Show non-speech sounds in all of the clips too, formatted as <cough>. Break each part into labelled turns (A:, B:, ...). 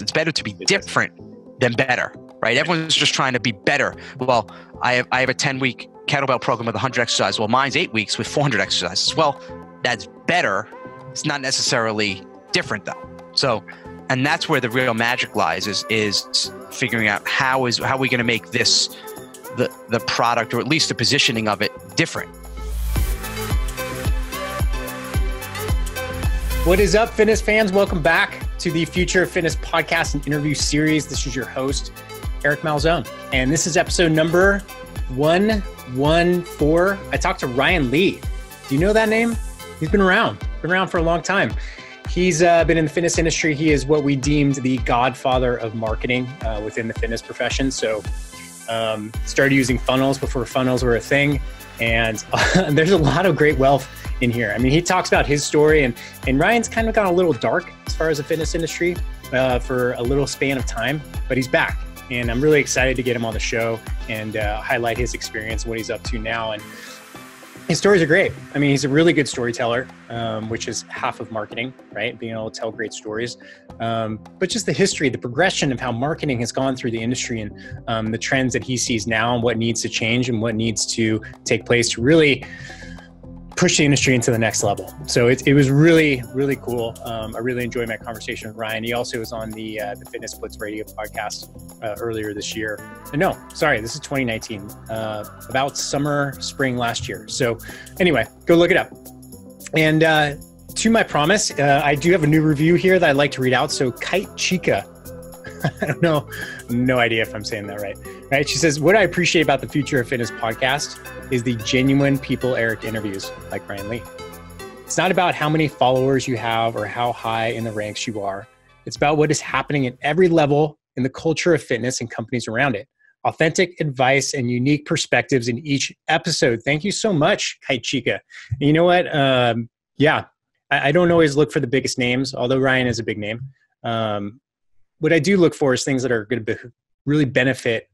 A: It's better to be different than better, right? Everyone's just trying to be better. Well, I have, I have a 10 week kettlebell program with 100 exercises. Well, mine's eight weeks with 400 exercises. Well, that's better. It's not necessarily different though. So, and that's where the real magic lies is is figuring out how is how are we going to make this the the product or at least the positioning of it different.
B: What is up, fitness fans? Welcome back to the Future of Fitness podcast and interview series. This is your host, Eric Malzone, and this is episode number 114. I talked to Ryan Lee. Do you know that name? He's been around, been around for a long time. He's uh, been in the fitness industry. He is what we deemed the godfather of marketing uh, within the fitness profession. So, um, started using funnels before funnels were a thing. And <laughs> uh, there's a lot of great wealth in here. I mean, he talks about his story, and, and Ryan's kind of gone a little dark as far as the fitness industry uh, for a little span of time, but he's back. And I'm really excited to get him on the show and uh, highlight his experience, what he's up to now. And his stories are great. I mean, he's a really good storyteller, um, which is half of marketing, right? Being able to tell great stories. Um, but just the history, the progression of how marketing has gone through the industry and um, the trends that he sees now and what needs to change and what needs to take place to really push the industry into the next level. So it, it was really, really cool. Um, I really enjoyed my conversation with Ryan. He also was on the uh, the Fitness Blitz radio podcast uh, earlier this year. Uh, no, sorry, this is 2019, uh, about summer, spring last year. So anyway, go look it up. And uh, to my promise, uh, I do have a new review here that I'd like to read out. So Kite Chica, <laughs> I don't know, no idea if I'm saying that right. Right? She says, "What I appreciate about the Future of Fitness podcast is the genuine people Eric interviews, like Ryan Lee. It's not about how many followers you have or how high in the ranks you are. It's about what is happening at every level in the culture of fitness and companies around it. Authentic advice and unique perspectives in each episode. Thank you so much, Kite Chica. You know what? Um, yeah, I, I, don't always look for the biggest names, although Ryan is a big name. Um, what I do look for is things that are going to be, really benefit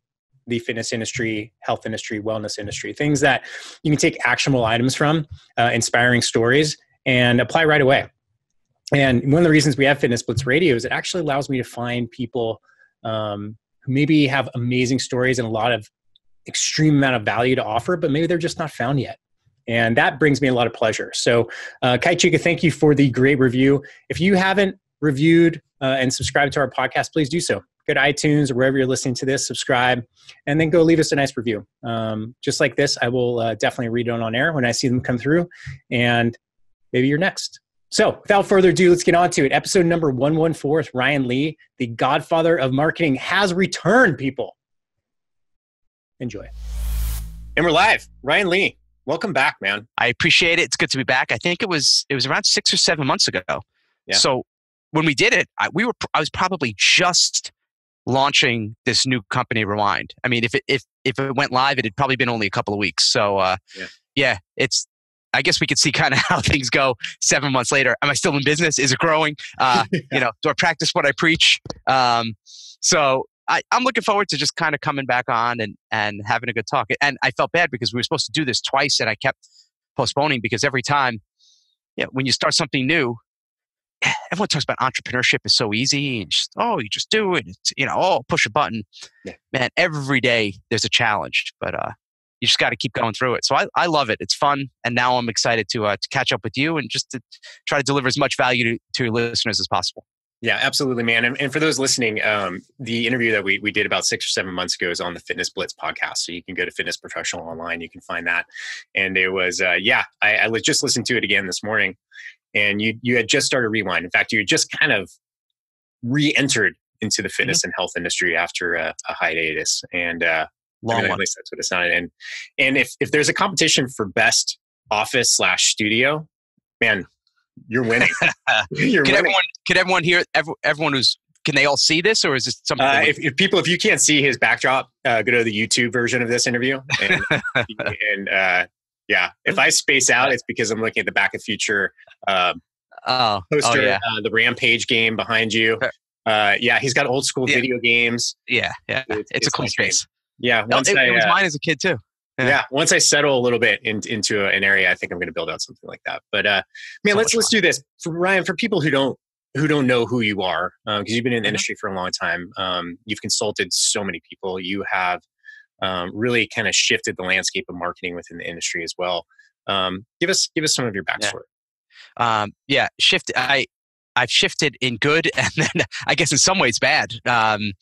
B: the fitness industry, health industry, wellness industry, things that you can take actionable items from, uh, inspiring stories, and apply right away. And one of the reasons we have Fitness Blitz Radio is it actually allows me to find people um, who maybe have amazing stories and a lot of extreme amount of value to offer, but maybe they're just not found yet. And that brings me a lot of pleasure. So, uh, Kai Chika, thank you for the great review. If you haven't reviewed uh, and subscribed to our podcast, please do so go to iTunes or wherever you're listening to this, subscribe, and then go leave us a nice review. Um, just like this, I will uh, definitely read it on air when I see them come through, and maybe you're next. So, without further ado, let's get on to it. Episode number 114 with Ryan Lee, the godfather of marketing, has returned, people. Enjoy. And we're live. Ryan Lee, welcome back, man.
A: I appreciate it. It's good to be back. I think it was it was around six or seven months ago. Yeah. So when we did it, I, we were I was probably just launching this new company rewind i mean if it if if it went live it had probably been only a couple of weeks so uh yeah, yeah it's I guess we could see kind of <laughs> how things go seven months later. Am I still in business? Is it growing? Uh, <laughs> yeah. You know, do I practice what I preach? Um, so I, am looking forward to just kind of coming back on and, and having a good talk. And I felt bad because we were supposed to do this twice and I kept postponing because every time, yeah, when you start something new, everyone talks about entrepreneurship is so easy and just, oh you just do it it's, you know oh push a button yeah. man every day there's a challenge but uh you just got to keep going through it so I, I love it it's fun and now i'm excited to uh, to catch up with you and just to try to deliver as much value to, to your listeners as possible
B: yeah, absolutely, man. And, and for those listening, um, the interview that we, we did about six or seven months ago is on the Fitness Blitz podcast. So you can go to Fitness Professional online. You can find that. And it was, uh, yeah, I, I just listened to it again this morning and you you had just started Rewind. In fact, you had just kind of re-entered into the fitness mm-hmm. and health industry after a, a hiatus, and uh, long I mean, At least that's what it sounded. And and if if there's a competition for best office slash studio, man, you're winning. <laughs>
A: you're can winning. everyone can everyone hear everyone who's can they all see this or is this something uh,
B: if, if, people if you can't see his backdrop uh, go to the youtube version of this interview and, <laughs> and uh, yeah, if I space out, it's because I'm looking at the Back of Future uh, oh, poster, oh, yeah. uh, the Rampage game behind you. Uh, yeah, he's got old school yeah. video games.
A: Yeah, yeah, it's, it's, it's a cool space.
B: Yeah,
A: once it, I, it was uh, mine as a kid too.
B: Yeah. yeah. once I settle a little bit in, into an area, I think I'm going to build out something like that. But uh, man, so let's let's do this, for Ryan. For people who don't who don't know who you are, because um, you've been in the mm-hmm. industry for a long time, um, you've consulted so many people. You have um, really kind of shifted the landscape of marketing within the industry as well. Um, give us give us some of your backstory.
A: Yeah. Um, yeah, shift. I I've shifted in good, <laughs> and then I guess in some ways bad. Um,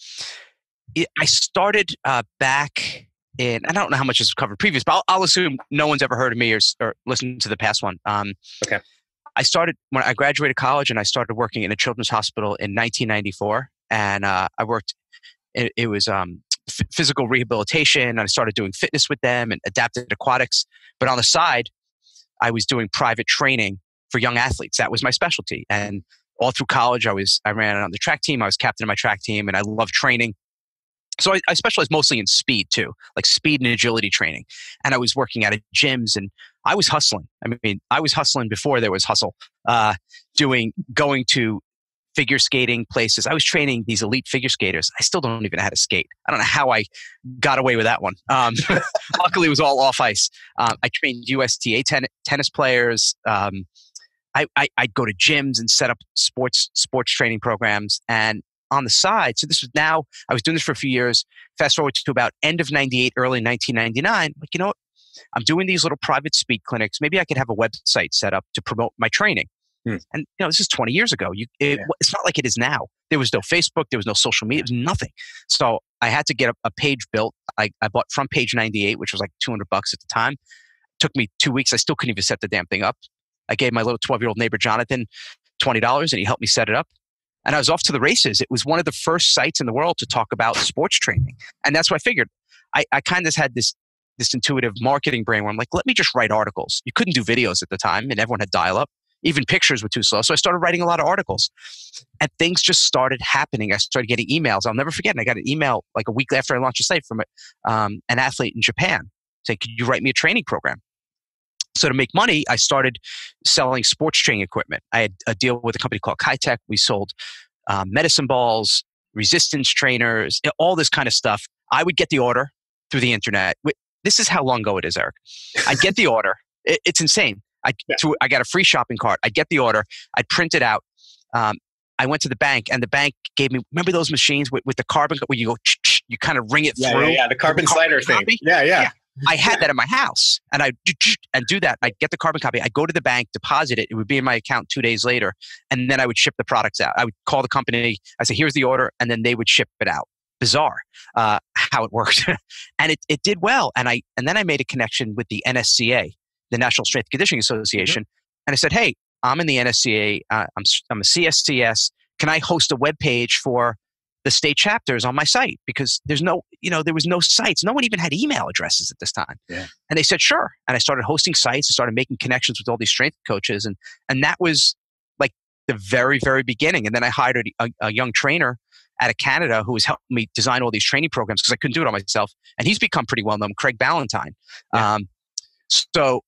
A: I started uh, back in. I don't know how much is covered previous, but I'll, I'll, assume no one's ever heard of me or, or listened to the past one. Um,
B: okay.
A: I started when I graduated college, and I started working in a children's hospital in 1994, and uh, I worked. It, it was um, physical rehabilitation, I started doing fitness with them and adapted aquatics. But on the side, I was doing private training for young athletes. That was my specialty, and all through college, I was I ran on the track team. I was captain of my track team, and I loved training. So I, I specialized mostly in speed too, like speed and agility training. And I was working out at gyms, and I was hustling. I mean, I was hustling before there was hustle. Uh, doing going to figure skating places. I was training these elite figure skaters. I still don't even know how to skate. I don't know how I got away with that one. Um, <laughs> luckily, it was all off ice. Um, I trained USTA ten- tennis players. Um, I, I, I'd go to gyms and set up sports sports training programs. And on the side, so this was now I was doing this for a few years. Fast forward to about end of '98, early 1999. Like you know what? I'm doing these little private speed clinics. Maybe I could have a website set up to promote my training. Hmm. And you know, this is 20 years ago. You, it, yeah. It's not like it is now. There was no Facebook. There was no social media. It was nothing. So I had to get a, a page built. I, I bought Front Page 98, which was like 200 bucks at the time. It took me two weeks. I still couldn't even set the damn thing up. I gave my little 12 year old neighbor Jonathan $20 and he helped me set it up. And I was off to the races. It was one of the first sites in the world to talk about sports training. And that's what I figured. I, I kind of had this this intuitive marketing brain where I'm like, let me just write articles. You couldn't do videos at the time, and everyone had dial up. Even pictures were too slow. So I started writing a lot of articles. And things just started happening. I started getting emails. I'll never forget. And I got an email like a week after I launched the site from um, an athlete in Japan saying, Could you write me a training program? So to make money, I started selling sports training equipment. I had a deal with a company called Kitech. We sold uh, medicine balls, resistance trainers, all this kind of stuff. I would get the order through the internet. This is how long ago it is, Eric. I'd get the order. It, it's insane. I, yeah. I got a free shopping cart. I'd get the order. I'd print it out. Um, I went to the bank, and the bank gave me. Remember those machines with, with the carbon where you go, you kind of ring it
B: yeah,
A: through.
B: Yeah, yeah, the carbon the slider thing. Yeah, yeah, yeah.
A: I had <laughs> that in my house, and I and do that. I'd get the carbon copy. I'd go to the bank, deposit it. It would be in my account two days later, and then I would ship the products out. I would call the company. I say, "Here's the order," and then they would ship it out. Bizarre uh, <laughs> how it worked, and it, it did well. And I and then I made a connection with the NSCA, the National Strength Conditioning mm-hmm. Association. Mm-hmm. And I said, hey, I'm in the NSCA. Uh, I'm, I'm a CSCS. Can I host a web page for the state chapters on my site? Because there's no, you know, there was no sites. No one even had email addresses at this time.
B: Yeah.
A: And they said, sure. And I started hosting sites and started making connections with all these strength coaches. And, and that was like the very, very beginning. And then I hired a, a young trainer out of Canada who was helping me design all these training programs because I couldn't do it all myself. And he's become pretty well known, Craig Ballantyne. Yeah. Um, so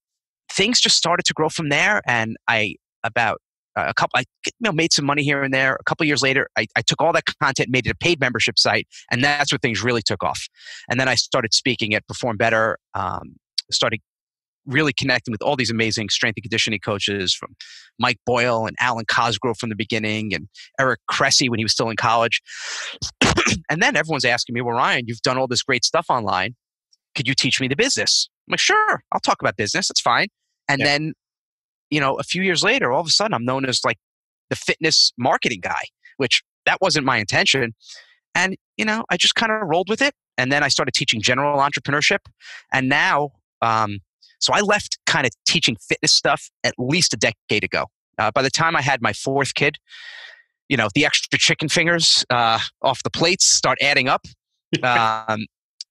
A: things just started to grow from there. And I, about a couple, I you know, made some money here and there. A couple years later, I, I, took all that content, made it a paid membership site, and that's where things really took off. And then I started speaking at Perform Better, um, started really connecting with all these amazing strength and conditioning coaches from Mike Boyle and Alwyn Cosgrove from the beginning and Eric Cressey when he was still in college. <clears throat> and then everyone's asking me, well, Ryan, you've done all this great stuff online. Could you teach me the business? I'm like, sure, I'll talk about business. That's fine. And yeah. then, you know, a few years later, all of a sudden I'm known as like the fitness marketing guy, which that wasn't my intention. And, you know, I just kind of rolled with it. And then I started teaching general entrepreneurship. And now, um, so I left kind of teaching fitness stuff at least a decade ago. Uh, by the time I had my fourth kid, you know, the extra chicken fingers uh, off the plates start adding up. <laughs> Um,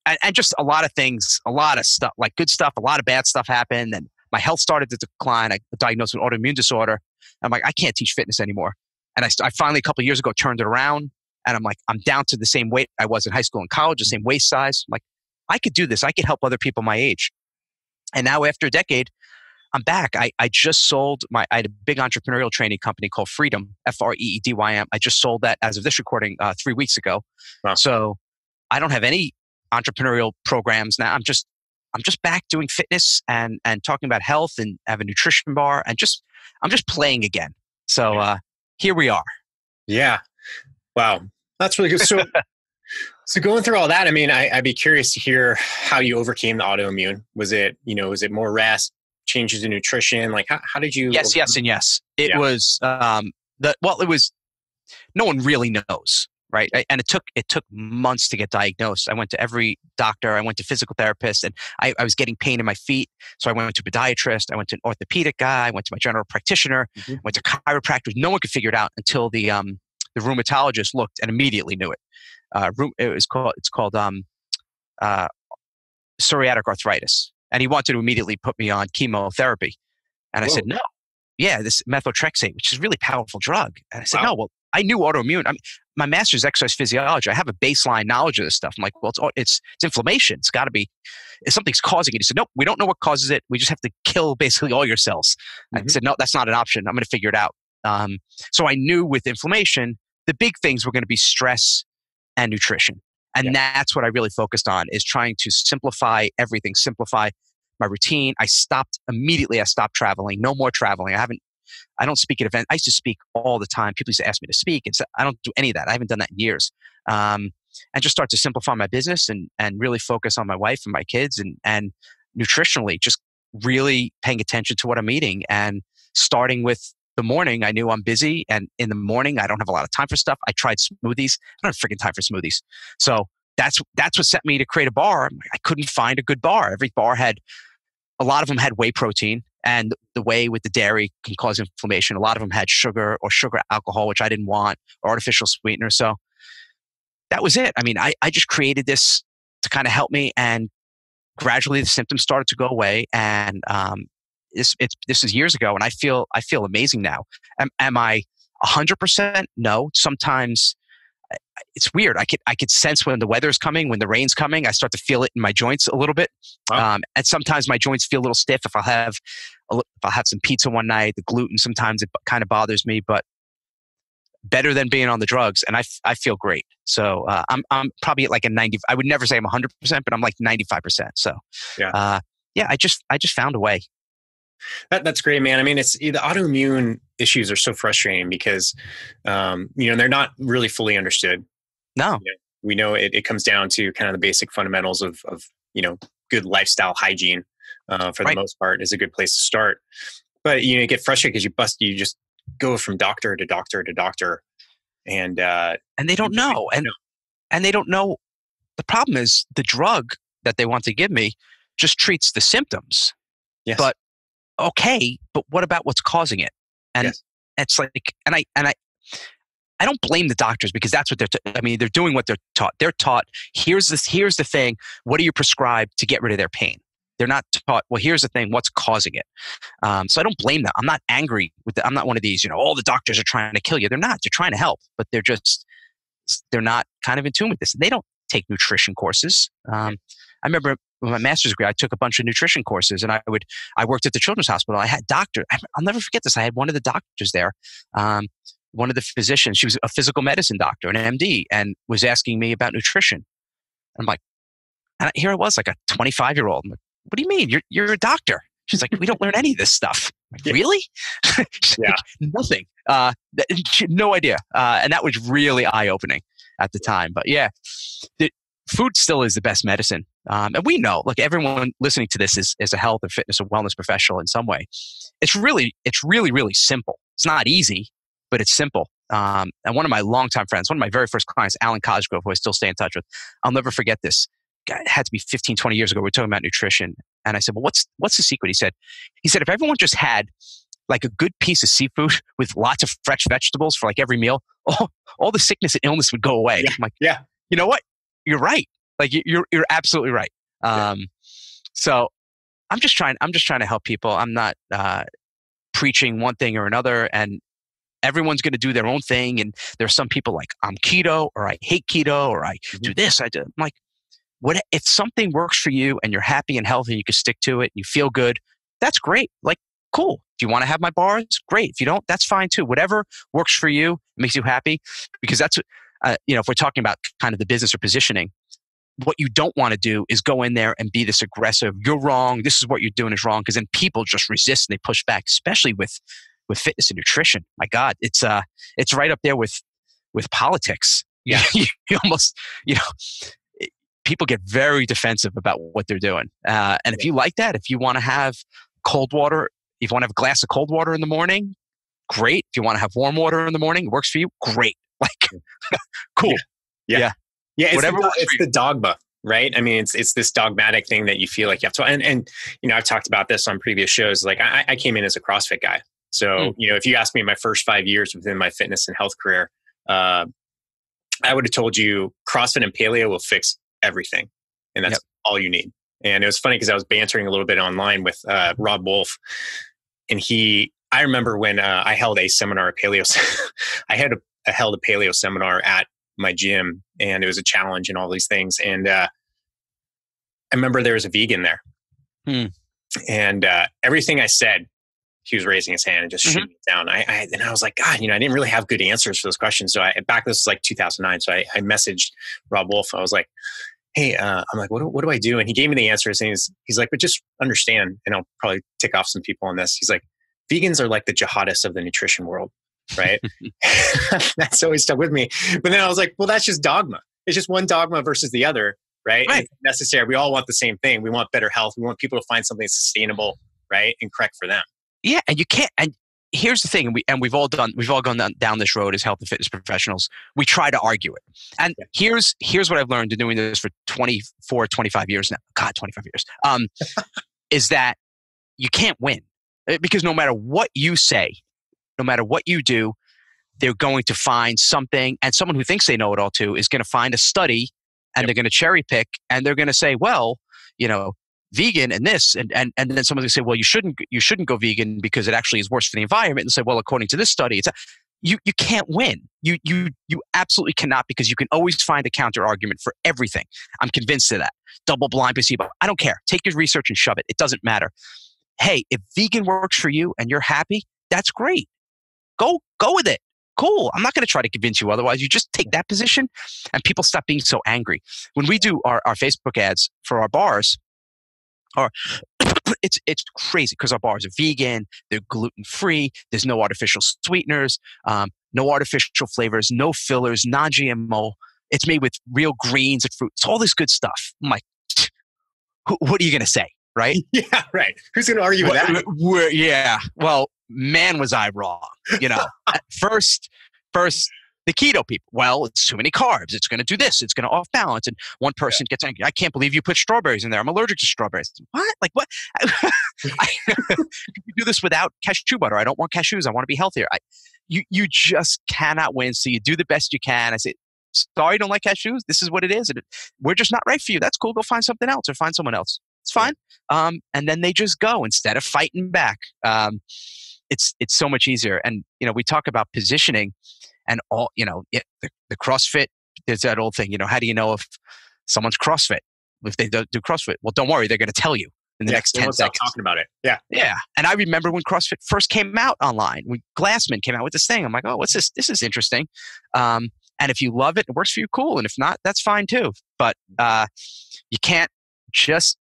A: and, and, just a lot of things, a lot of stuff, like good stuff, a lot of bad stuff happened. And my health started to decline. I diagnosed with autoimmune disorder. I'm like, I can't teach fitness anymore. And I, I finally, a couple years ago, turned it around. And I'm like, I'm down to the same weight I was in high school and college, the same waist size. I'm like, I could do this. I could help other people my age. And now, after a decade, I'm back. I, I just sold my, I had a big entrepreneurial training company called Freedym, F R E E D Y M. I just sold that as of this recording uh, three weeks ago. Wow. So I don't have any entrepreneurial programs now. I'm just I'm just back doing fitness and and talking about health and have a nutrition bar and just I'm just playing again. So uh, here we are.
B: Yeah. Wow. That's really good. So, <laughs> so going through all that, I mean, I, would be curious to hear how you overcame the autoimmune. Was it, you know, was it more rest, changes in nutrition? Like, how, how did you?
A: Yes, yes, and yes. It yeah. was um, the well, it was. No one really knows right? And it took it took months to get diagnosed. I went to every doctor i went to physical therapist and I, I was getting pain in my feet. So i went to a podiatrist i went to an orthopedic guy i went to my general practitioner mm-hmm. went to chiropractors. No one could figure it out until the um the rheumatologist looked and immediately knew it. Uh it was called it's called um uh psoriatic arthritis and he wanted to immediately put me on chemotherapy. And Whoa. i said no. Yeah this methotrexate which is a really powerful drug. And i said wow. no well I knew autoimmune. I mean, my master's exercise physiology. I have a baseline knowledge of this stuff. I'm like, well, it's it's, it's inflammation. It's got to be if something's causing it. He said, nope, we don't know what causes it. We just have to kill basically all your cells. Mm-hmm. I said, no, that's not an option. I'm going to figure it out. Um, so I knew with inflammation, the big things were going to be stress and nutrition, and yeah. that's what I really focused on is trying to simplify everything, simplify my routine. I stopped immediately. I stopped traveling. No more traveling. I haven't I don't speak at events. I used to speak all the time. People used to ask me to speak, and so I don't do any of that. I haven't done that in years. Um, and just start to simplify my business and and really focus on my wife and my kids and and nutritionally, just really paying attention to what I'm eating and starting with the morning. I knew I'm busy, and in the morning I don't have a lot of time for stuff. I tried smoothies. I don't have freaking time for smoothies. So that's that's what set me to create a bar. I couldn't find a good bar. Every bar had a lot of them had whey protein and the way with the dairy can cause inflammation. A lot of them had sugar or sugar alcohol, which I didn't want, or artificial sweetener. So that was it. I mean, I, I just created this to kind of help me, and gradually the symptoms started to go away. And um, this it's this is years ago, and I feel I feel amazing now. Am, am I hundred percent? No. Sometimes it's weird. I could I could sense when the weather's coming, when the rain's coming. I start to feel it in my joints a little bit, um, and sometimes my joints feel a little stiff. If I have a, if I have some pizza one night, the gluten sometimes it kind of bothers me, but better than being on the drugs, and I, I feel great. So uh, I'm I'm probably at like a ninety. I would never say I'm hundred percent, but I'm like ninety five percent. So yeah, uh, yeah. I just I just found a way.
B: That, that's great, man. I mean, it's the autoimmune issues are so frustrating because, um, you know, they're not really fully understood.
A: No,
B: you know, we know it, it comes down to kind of the basic fundamentals of, of you know, good lifestyle hygiene uh, for right. the most part is a good place to start. But you know, you get frustrated because you bust, you just go from doctor to doctor to doctor, and uh,
A: and they don't know, and know. and they don't know. The problem is the drug that they want to give me just treats the symptoms. Yes. But okay, but what about what's causing it? And yes. it's like, and I, and I, I don't blame the doctors because that's what they're. T- I mean, they're doing what they're taught. They're taught. Here's this. Here's the thing. What do you prescribe to get rid of their pain? They're not taught. Well, here's the thing. What's causing it? Um, so I don't blame them. I'm not angry with. The, I'm not one of these. You know, all the doctors are trying to kill you. They're not. They're trying to help, but they're just. They're not kind of in tune with this. They don't take nutrition courses. Um, I remember my master's degree, I took a bunch of nutrition courses, and I would I worked at the children's hospital. I had doctor. I'll never forget this. I had one of the doctors there. Um, one of the physicians, she was a physical medicine doctor, an MD, and was asking me about nutrition. I'm like, and here I was, like a 25 year old. Like, what do you mean? You're you're a doctor? She's like, we don't learn any of this stuff. Like, yeah. Really? <laughs> yeah. Nothing. Uh, no idea. Uh, and that was really eye opening at the time. But yeah, the, food still is the best medicine. Um, and we know, like everyone listening to this is, is a health or fitness or wellness professional in some way. It's really, it's really, really simple. It's not easy, but it's simple. Um, and one of my longtime friends, one of my very first clients, Alwyn Cosgrove, who I still stay in touch with, I'll never forget this. it had to be 15, 20 years ago. We are talking about nutrition. And I said, well, what's, what's the secret? He said, he said, if everyone just had like a good piece of seafood <laughs> with lots of fresh vegetables for like every meal, <laughs> all, all the sickness and illness would go away.
B: Yeah.
A: I'm like,
B: yeah.
A: You know what? You're right. Like you're you're absolutely right. Um, yeah. So I'm just trying. I'm just trying to help people. I'm not uh, preaching one thing or another, and everyone's going to do their own thing. And there's some people like I'm keto, or I hate keto, or I mm-hmm. do this. I do. I'm like, what if something works for you and you're happy and healthy, you can stick to it, and you feel good. That's great. Like, cool. If you want to have my bars? Great. If you don't, that's fine too. Whatever works for you, makes you happy, because that's uh, you know, if we're talking about kind of the business or positioning, what you don't want to do is go in there and be this aggressive. You're wrong. This is what you're doing is wrong. Because then people just resist and they push back, especially with with fitness and nutrition. My God, it's uh, it's right up there with with politics. <laughs> Yeah, you, you almost you know people get very defensive about what they're doing. Uh, and if you like that, if you want to have cold water, if you want to have a glass of cold water in the morning, great. If you want to have warm water in the morning, it works for you, great. Like, <laughs> cool.
B: Yeah. Yeah. yeah. it's, Whatever the, it's the dogma, right? I mean, it's it's this dogmatic thing that you feel like you have to. And, and you know, I've talked about this on previous shows. Like, I, I came in as a CrossFit guy. So, mm. you know, if you asked me my first five years within my fitness and health career, uh, I would have told you CrossFit and paleo will fix everything. And that's yep. all you need. And it was funny because I was bantering a little bit online with uh, Robb Wolf, and he. I remember when uh, I held a seminar, a paleo. <laughs> I had a, I held a paleo seminar at my gym, and it was a challenge and all these things. And uh, I remember there was a vegan there, hmm. and uh, everything I said, he was raising his hand and just mm-hmm. shooting it down. I, I, and I was like, God, you know, I didn't really have good answers for those questions. So I back this was like 2009. So I, I messaged Robb Wolf. I was like, hey, uh, I'm like, what do, what do I do? And he gave me the answers and he's, he's like, but just understand, and I'll probably tick off some people on this. He's like, vegans are like the jihadists of the nutrition world, right? <laughs> <laughs> that's always stuck with me. But then I was like, well, that's just dogma. It's just one dogma versus the other, right? right. necessary. We all want the same thing. We want better health. We want people to find something sustainable, right? And correct for them.
A: Yeah. And you can't, and here's the thing, and, we, and we've all done, we've all gone down, down this road as health and fitness professionals. We try to argue it. And here's, here's what I've learned in doing this for 24, 25 years now. God, 25 years. Um, <laughs> is that you can't win uh, because no matter what you say, no matter what you do, they're going to find something, and someone who thinks they know it all too is going to find a study and yep. they're going to cherry pick and they're going to say, well, you know, vegan and this and, and and then someone's going to say well you shouldn't you shouldn't go vegan because it actually is worse for the environment and say well according to this study it's a, you you can't win. You you you absolutely cannot because you can always find a counter argument for everything. I'm convinced of that. Double blind placebo. I don't care. Take your research and shove it. It doesn't matter. Hey if vegan works for you and you're happy that's great go go with it. Cool. I'm not going to try to convince you otherwise. You just take that position and people stop being so angry. When we do our, our facebook ads for our bars or <coughs> it's it's crazy because our bars are vegan, they're gluten free, there's no artificial sweeteners, um, no artificial flavors, no fillers, non GMO. It's made with real greens and fruits, all this good stuff. I'm like, <sniffs> what are you going to say, right? <laughs>
B: Yeah, right. Who's going to argue with that?
A: We're, yeah. Well, man, was I wrong. You know, <laughs> first, first the keto people, well, it's too many carbs. It's going to do this. It's going to off balance. And one person yeah. gets angry. I can't believe you put strawberries in there. I'm allergic to strawberries. What? Like what? <laughs> I, you do this without cashew butter. I don't want cashews. I want to be healthier. I, you you just cannot win. So you do the best you can. I say, sorry, you don't like cashews. This is what it is. And we're just not right for you. That's cool. Go find something else or find someone else. It's fine. Um, and then they just go instead of fighting back. Um, it's it's so much easier. And you know, we talk about positioning and all you know it, the, the CrossFit. There's that old thing, you know. How do you know if someone's CrossFit? If they do do CrossFit, well, don't worry, they're going to tell you in the yeah, next 10 seconds.
B: talking about it. Yeah.
A: Yeah. And I remember when CrossFit first came out online, when Glassman came out with this thing, I'm like, oh, what's this? This is interesting. Um, and if you love it, it works for you, cool. And if not, that's fine too. But uh, you can't just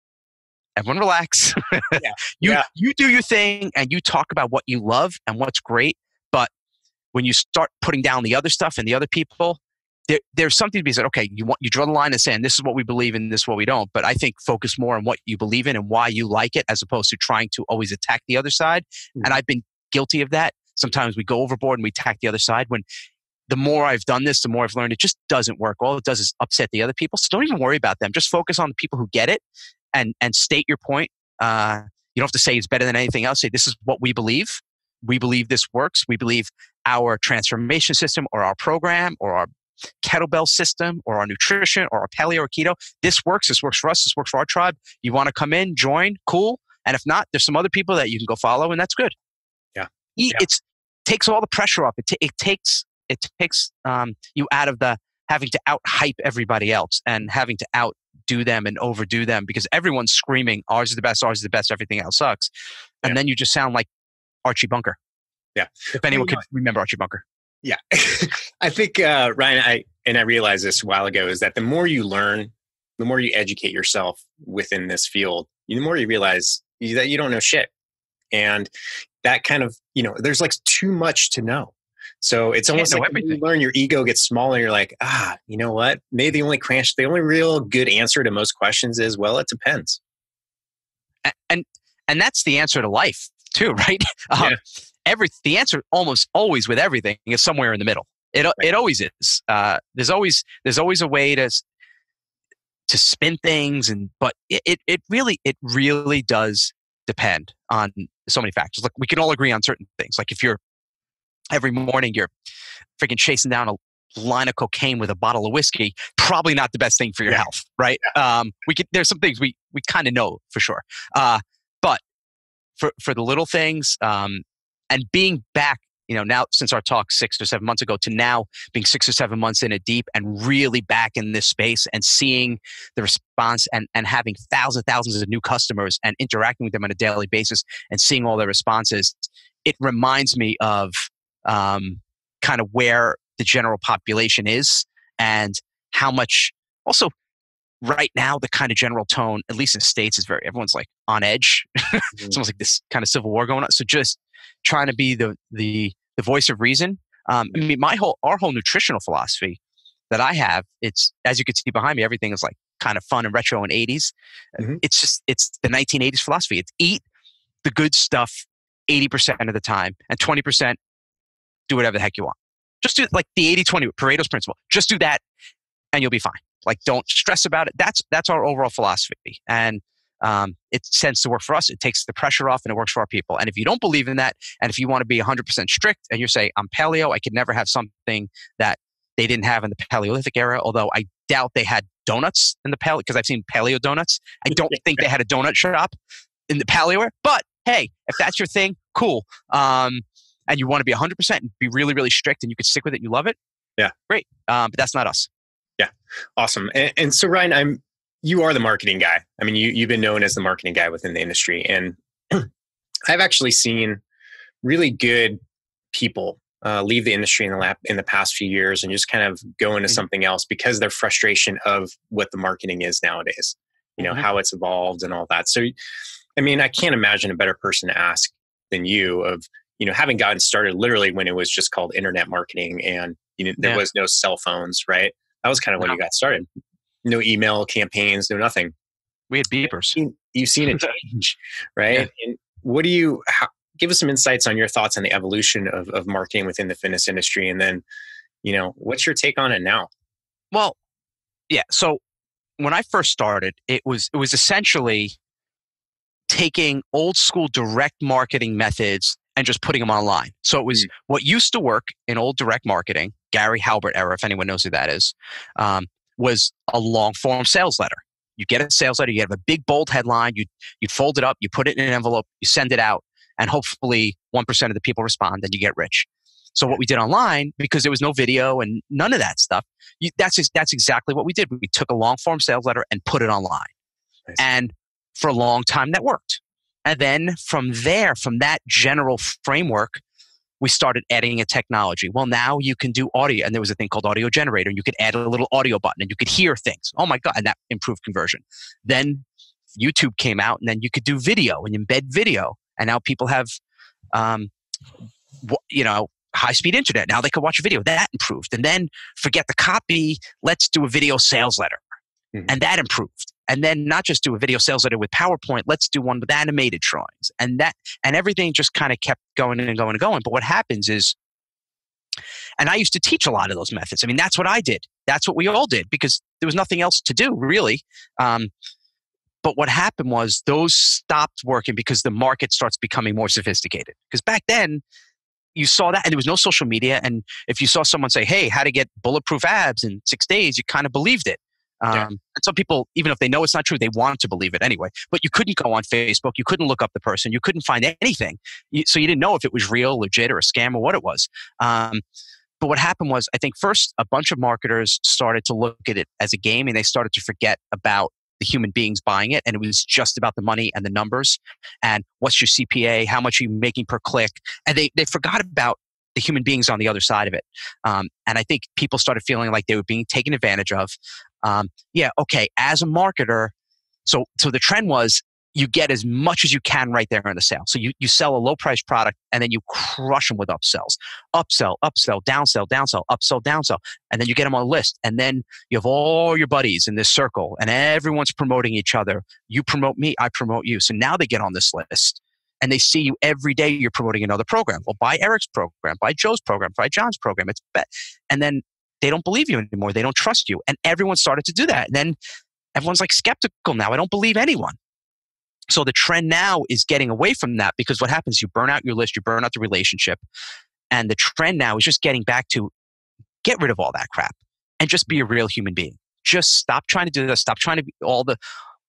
A: everyone relax. <laughs> yeah. you yeah. you do your thing and you talk about what you love and what's great But when you start putting down the other stuff and the other people, there, there's something to be said. Okay, you want you draw the line and saying this is what we believe in, this is what we don't. But I think focus more on what you believe in and why you like it, as opposed to trying to always attack the other side. Mm-hmm. And I've been guilty of that. Sometimes we go overboard and we attack the other side. When the more I've done this, the more I've learned it just doesn't work. All it does is upset the other people. So don't even worry about them. Just focus on the people who get it and and state your point. Uh, you don't have to say it's better than anything else. Say this is what we believe. We believe this works. We believe our transformation system or our program or our kettlebell system or our nutrition or our paleo or keto. This works. This works for us. This works for our tribe. You want to come in, join, cool. And if not, there's some other people that you can go follow, and that's good.
B: Yeah,
A: yeah. it's takes all the pressure off. It, t- it takes it takes um, you out of the having to out hype everybody else and having to outdo them and overdo them because everyone's screaming, "Ours is the best. Ours is the best. Everything else sucks," and yeah. then you just sound like Archie Bunker.
B: Yeah.
A: If anyone could remember Archie Bunker.
B: Yeah. <laughs> I think, uh, Ryan, I, and I realized this a while ago, is that the more you learn, the more you educate yourself within this field, the more you realize that you don't know shit. And that kind of, you know, there's like too much to know. So it's almost like you learn your ego gets smaller. and you're like, ah, you know what? Maybe the only crash, the only real good answer to most questions is, well, it depends.
A: And and, and that's the answer to life too, <laughs> right? Um, every the answer almost always with everything is somewhere in the middle. It right. it always is. Uh, there's always there's always a way to to spin things, and but it, it it really it really does depend on so many factors. Like we can all agree on certain things. Like if you're every morning you're freaking chasing down a line of cocaine with a bottle of whiskey, probably not the best thing for your yeah. health, right? Yeah. Um, we could there's some things we we kind of know for sure. Uh, but for for the little things, um, and being back you know now since our talk six or seven months ago to now being six or seven months in it deep and really back in this space and seeing the response and, and having thousands thousands of new customers and interacting with them on a daily basis and seeing all their responses it reminds me of um, kind of where the general population is and how much also right now the kind of general tone at least in states is very everyone's like on edge <laughs> mm-hmm. it's almost like this kind of civil war going on so just trying to be the the the voice of reason. Um, I mean, my whole our whole nutritional philosophy that I have, it's as you can see behind me, everything is like kind of fun and retro and 80s. Mm-hmm. It's just it's the 1980s philosophy. It's eat the good stuff 80% of the time and 20% do whatever the heck you want. Just do like the 80-20 Pareto's principle. Just do that and you'll be fine. Like don't stress about it. That's that's our overall philosophy. And um, it tends to work for us. It takes the pressure off and it works for our people. And if you don't believe in that, and if you want to be 100% strict and you say, I'm paleo, I could never have something that they didn't have in the Paleolithic era, although I doubt they had donuts in the paleo, because I've seen paleo donuts. I don't think they had a donut shop in the paleo era. But hey, if that's your thing, cool. Um, and you want to be 100% and be really, really strict and you could stick with it, you love it.
B: Yeah.
A: Great. Um, but that's not us.
B: Yeah. Awesome. And, and so, Ryan, I'm you are the marketing guy. I mean, you you've been known as the marketing guy within the industry, and <clears throat> I've actually seen really good people uh, leave the industry in the lap in the past few years and just kind of go into mm-hmm. something else because their frustration of what the marketing is nowadays. You know mm-hmm. how it's evolved and all that. So, I mean, I can't imagine a better person to ask than you of you know having gotten started literally when it was just called internet marketing and you know there yeah. was no cell phones, right? That was kind of when no. you got started no email campaigns, no nothing.
A: We had beepers.
B: You've seen, it <laughs> change, right? Yeah. And what do you how, give us some insights on your thoughts on the evolution of, of marketing within the fitness industry, and then, you know, what's your take on it now?
A: Well, yeah. So when I first started, it was it was essentially taking old school direct marketing methods and just putting them online. So it was mm. what used to work in old direct marketing, Gary Halbert era, if anyone knows who that is. Um, was a long form sales letter. You get a sales letter, you have a big bold headline, you you fold it up, you put it in an envelope, you send it out, and hopefully 1% of the people respond and you get rich. So what we did online, because there was no video and none of that stuff, you, that's that's exactly what we did. We took a long form sales letter and put it online, nice. and for a long time that worked. And then from there, from that general framework, we started adding a technology. Well, now you can do audio, and there was a thing called Audio Generator, and you could add a little audio button, and you could hear things. Oh my god! And that improved conversion. Then YouTube came out, and then you could do video and embed video, and now people have, um, you know, high speed internet. Now they can watch a video. That improved, and then forget the copy. Let's do a video sales letter, mm-hmm. and that improved and then not just do a video sales letter with PowerPoint, let's do one with animated drawings. And that and everything just kind of kept going and going and going. But what happens is and I used to teach a lot of those methods. I mean, that's what I did. That's what we all did because there was nothing else to do, really. Um, but what happened was those stopped working because the market starts becoming more sophisticated. Because back then, you saw that and there was no social media. And if you saw someone say, hey, how to get bulletproof abs in six days, you kind of believed it. Um, yeah. And some people, even if they know it's not true, they want to believe it anyway. But you couldn't go on Facebook. You couldn't look up the person. You couldn't find anything. You, so you didn't know if it was real, legit, or a scam or what it was. Um, but what happened was, I think first a bunch of marketers started to look at it as a game and they started to forget about the human beings buying it. And it was just about the money and the numbers and what's your CPA, how much are you making per click. And they, they forgot about the human beings on the other side of it. Um, and I think people started feeling like they were being taken advantage of. Um, yeah, okay, as a marketer, so so the trend was you get as much as you can right there in the sale. So you, you sell a low price product and then you crush them with upsells. Upsell, upsell, downsell, downsell, upsell, downsell. And then you get them on a list. And then you have all your buddies in this circle and everyone's promoting each other. You promote me, I promote you. So now they get on this list and they see you every day you're promoting another program. Well, buy Eric's program, buy Joe's program, buy John's program. It's bet. And then they don't believe you anymore. They don't trust you. And everyone started to do that. And then everyone's like skeptical now. I don't believe anyone. So the trend now is getting away from that because what happens, you burn out your list, you burn out the relationship. And the trend now is just getting back to get rid of all that crap and just be a real human being. Just stop trying to do this. Stop trying to be all the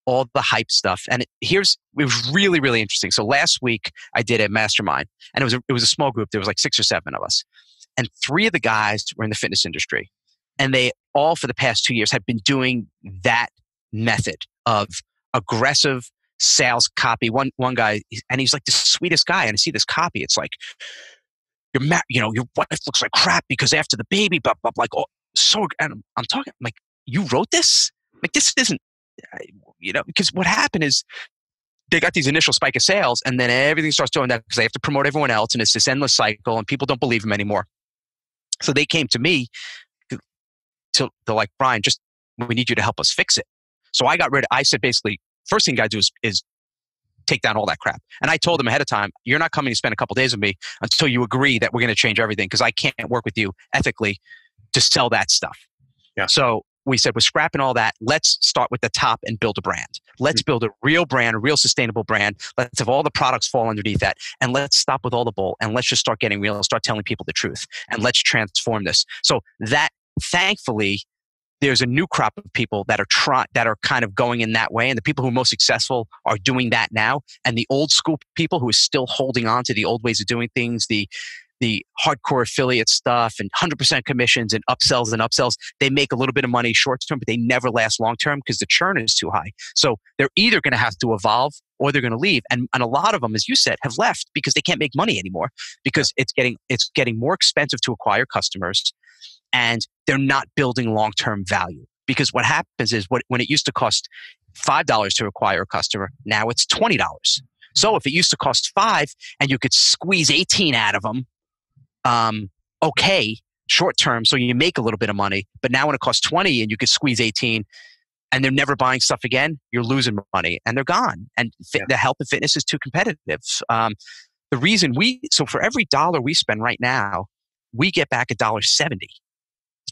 A: all the hype stuff. And here's it was really really interesting. So last week I did a mastermind, and it was a, it was a small group. There was like six or seven of us, and three of the guys were in the fitness industry, and they all for the past two years have been doing that method of aggressive sales copy. One one guy, and he's like the sweetest guy. And I see this copy. It's like your ma- you know your wife looks like crap because after the baby, but but like oh, so. And I'm, I'm talking like you wrote this. Like this isn't you know because what happened is they got these initial spike of sales and then everything starts doing that because they have to promote everyone else and it's this endless cycle and people don't believe them anymore so they came to me to they're like Ryan just we need you to help us fix it so i got rid of i said basically first thing you got to do is, is take down all that crap. And I told them ahead of time, you're not coming to spend a couple days with me until you agree that we're going to change everything because I can't work with you ethically to sell that stuff. Yeah. So we said, we're scrapping all that. Let's start with the top and build a brand. Let's mm-hmm. build a real brand, a real sustainable brand. Let's have all the products fall underneath that. And let's stop with all the bull and let's just start getting real and start telling people the truth. And let's transform this. So that thankfully there's a new crop of people that are try, that are kind of going in that way and the people who are most successful are doing that now and the old school people who are still holding on to the old ways of doing things the the hardcore affiliate stuff and 100% commissions and upsells and upsells they make a little bit of money short term but they never last long term because the churn is too high so they're either going to have to evolve or they're going to leave and, and a lot of them as you said have left because they can't make money anymore because it's getting it's getting more expensive to acquire customers and they're not building long term value. Because what happens is what, when it used to cost $5 to acquire a customer, now it's $20. So if it used to cost five and you could squeeze 18 out of them, um, okay, short term, so you make a little bit of money. But now when it costs 20 and you could squeeze 18 and they're never buying stuff again, you're losing money and they're gone. And fit, yeah. the health and fitness is too competitive. Um, the reason we, so for every dollar we spend right now, we get back a dollar 70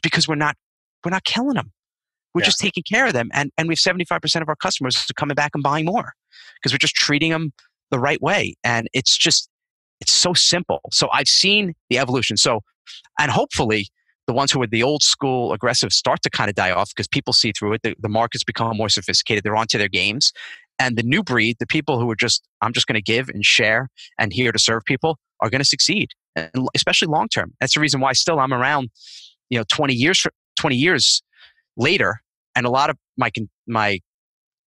A: it's because we're not we're not killing them. We're yeah. just taking care of them, and and we have seventy five percent of our customers coming back and buying more because we're just treating them the right way, and it's just it's so simple. So I've seen the evolution. So and hopefully the ones who are the old school aggressive start to kind of die off because people see through it. The, the markets become more sophisticated. They're onto their games. And the new breed, the people who are just, I'm just going to give and share and here to serve people, are going to succeed, and especially long term. That's the reason why still I'm around you know 20 years 20 years later and a lot of my my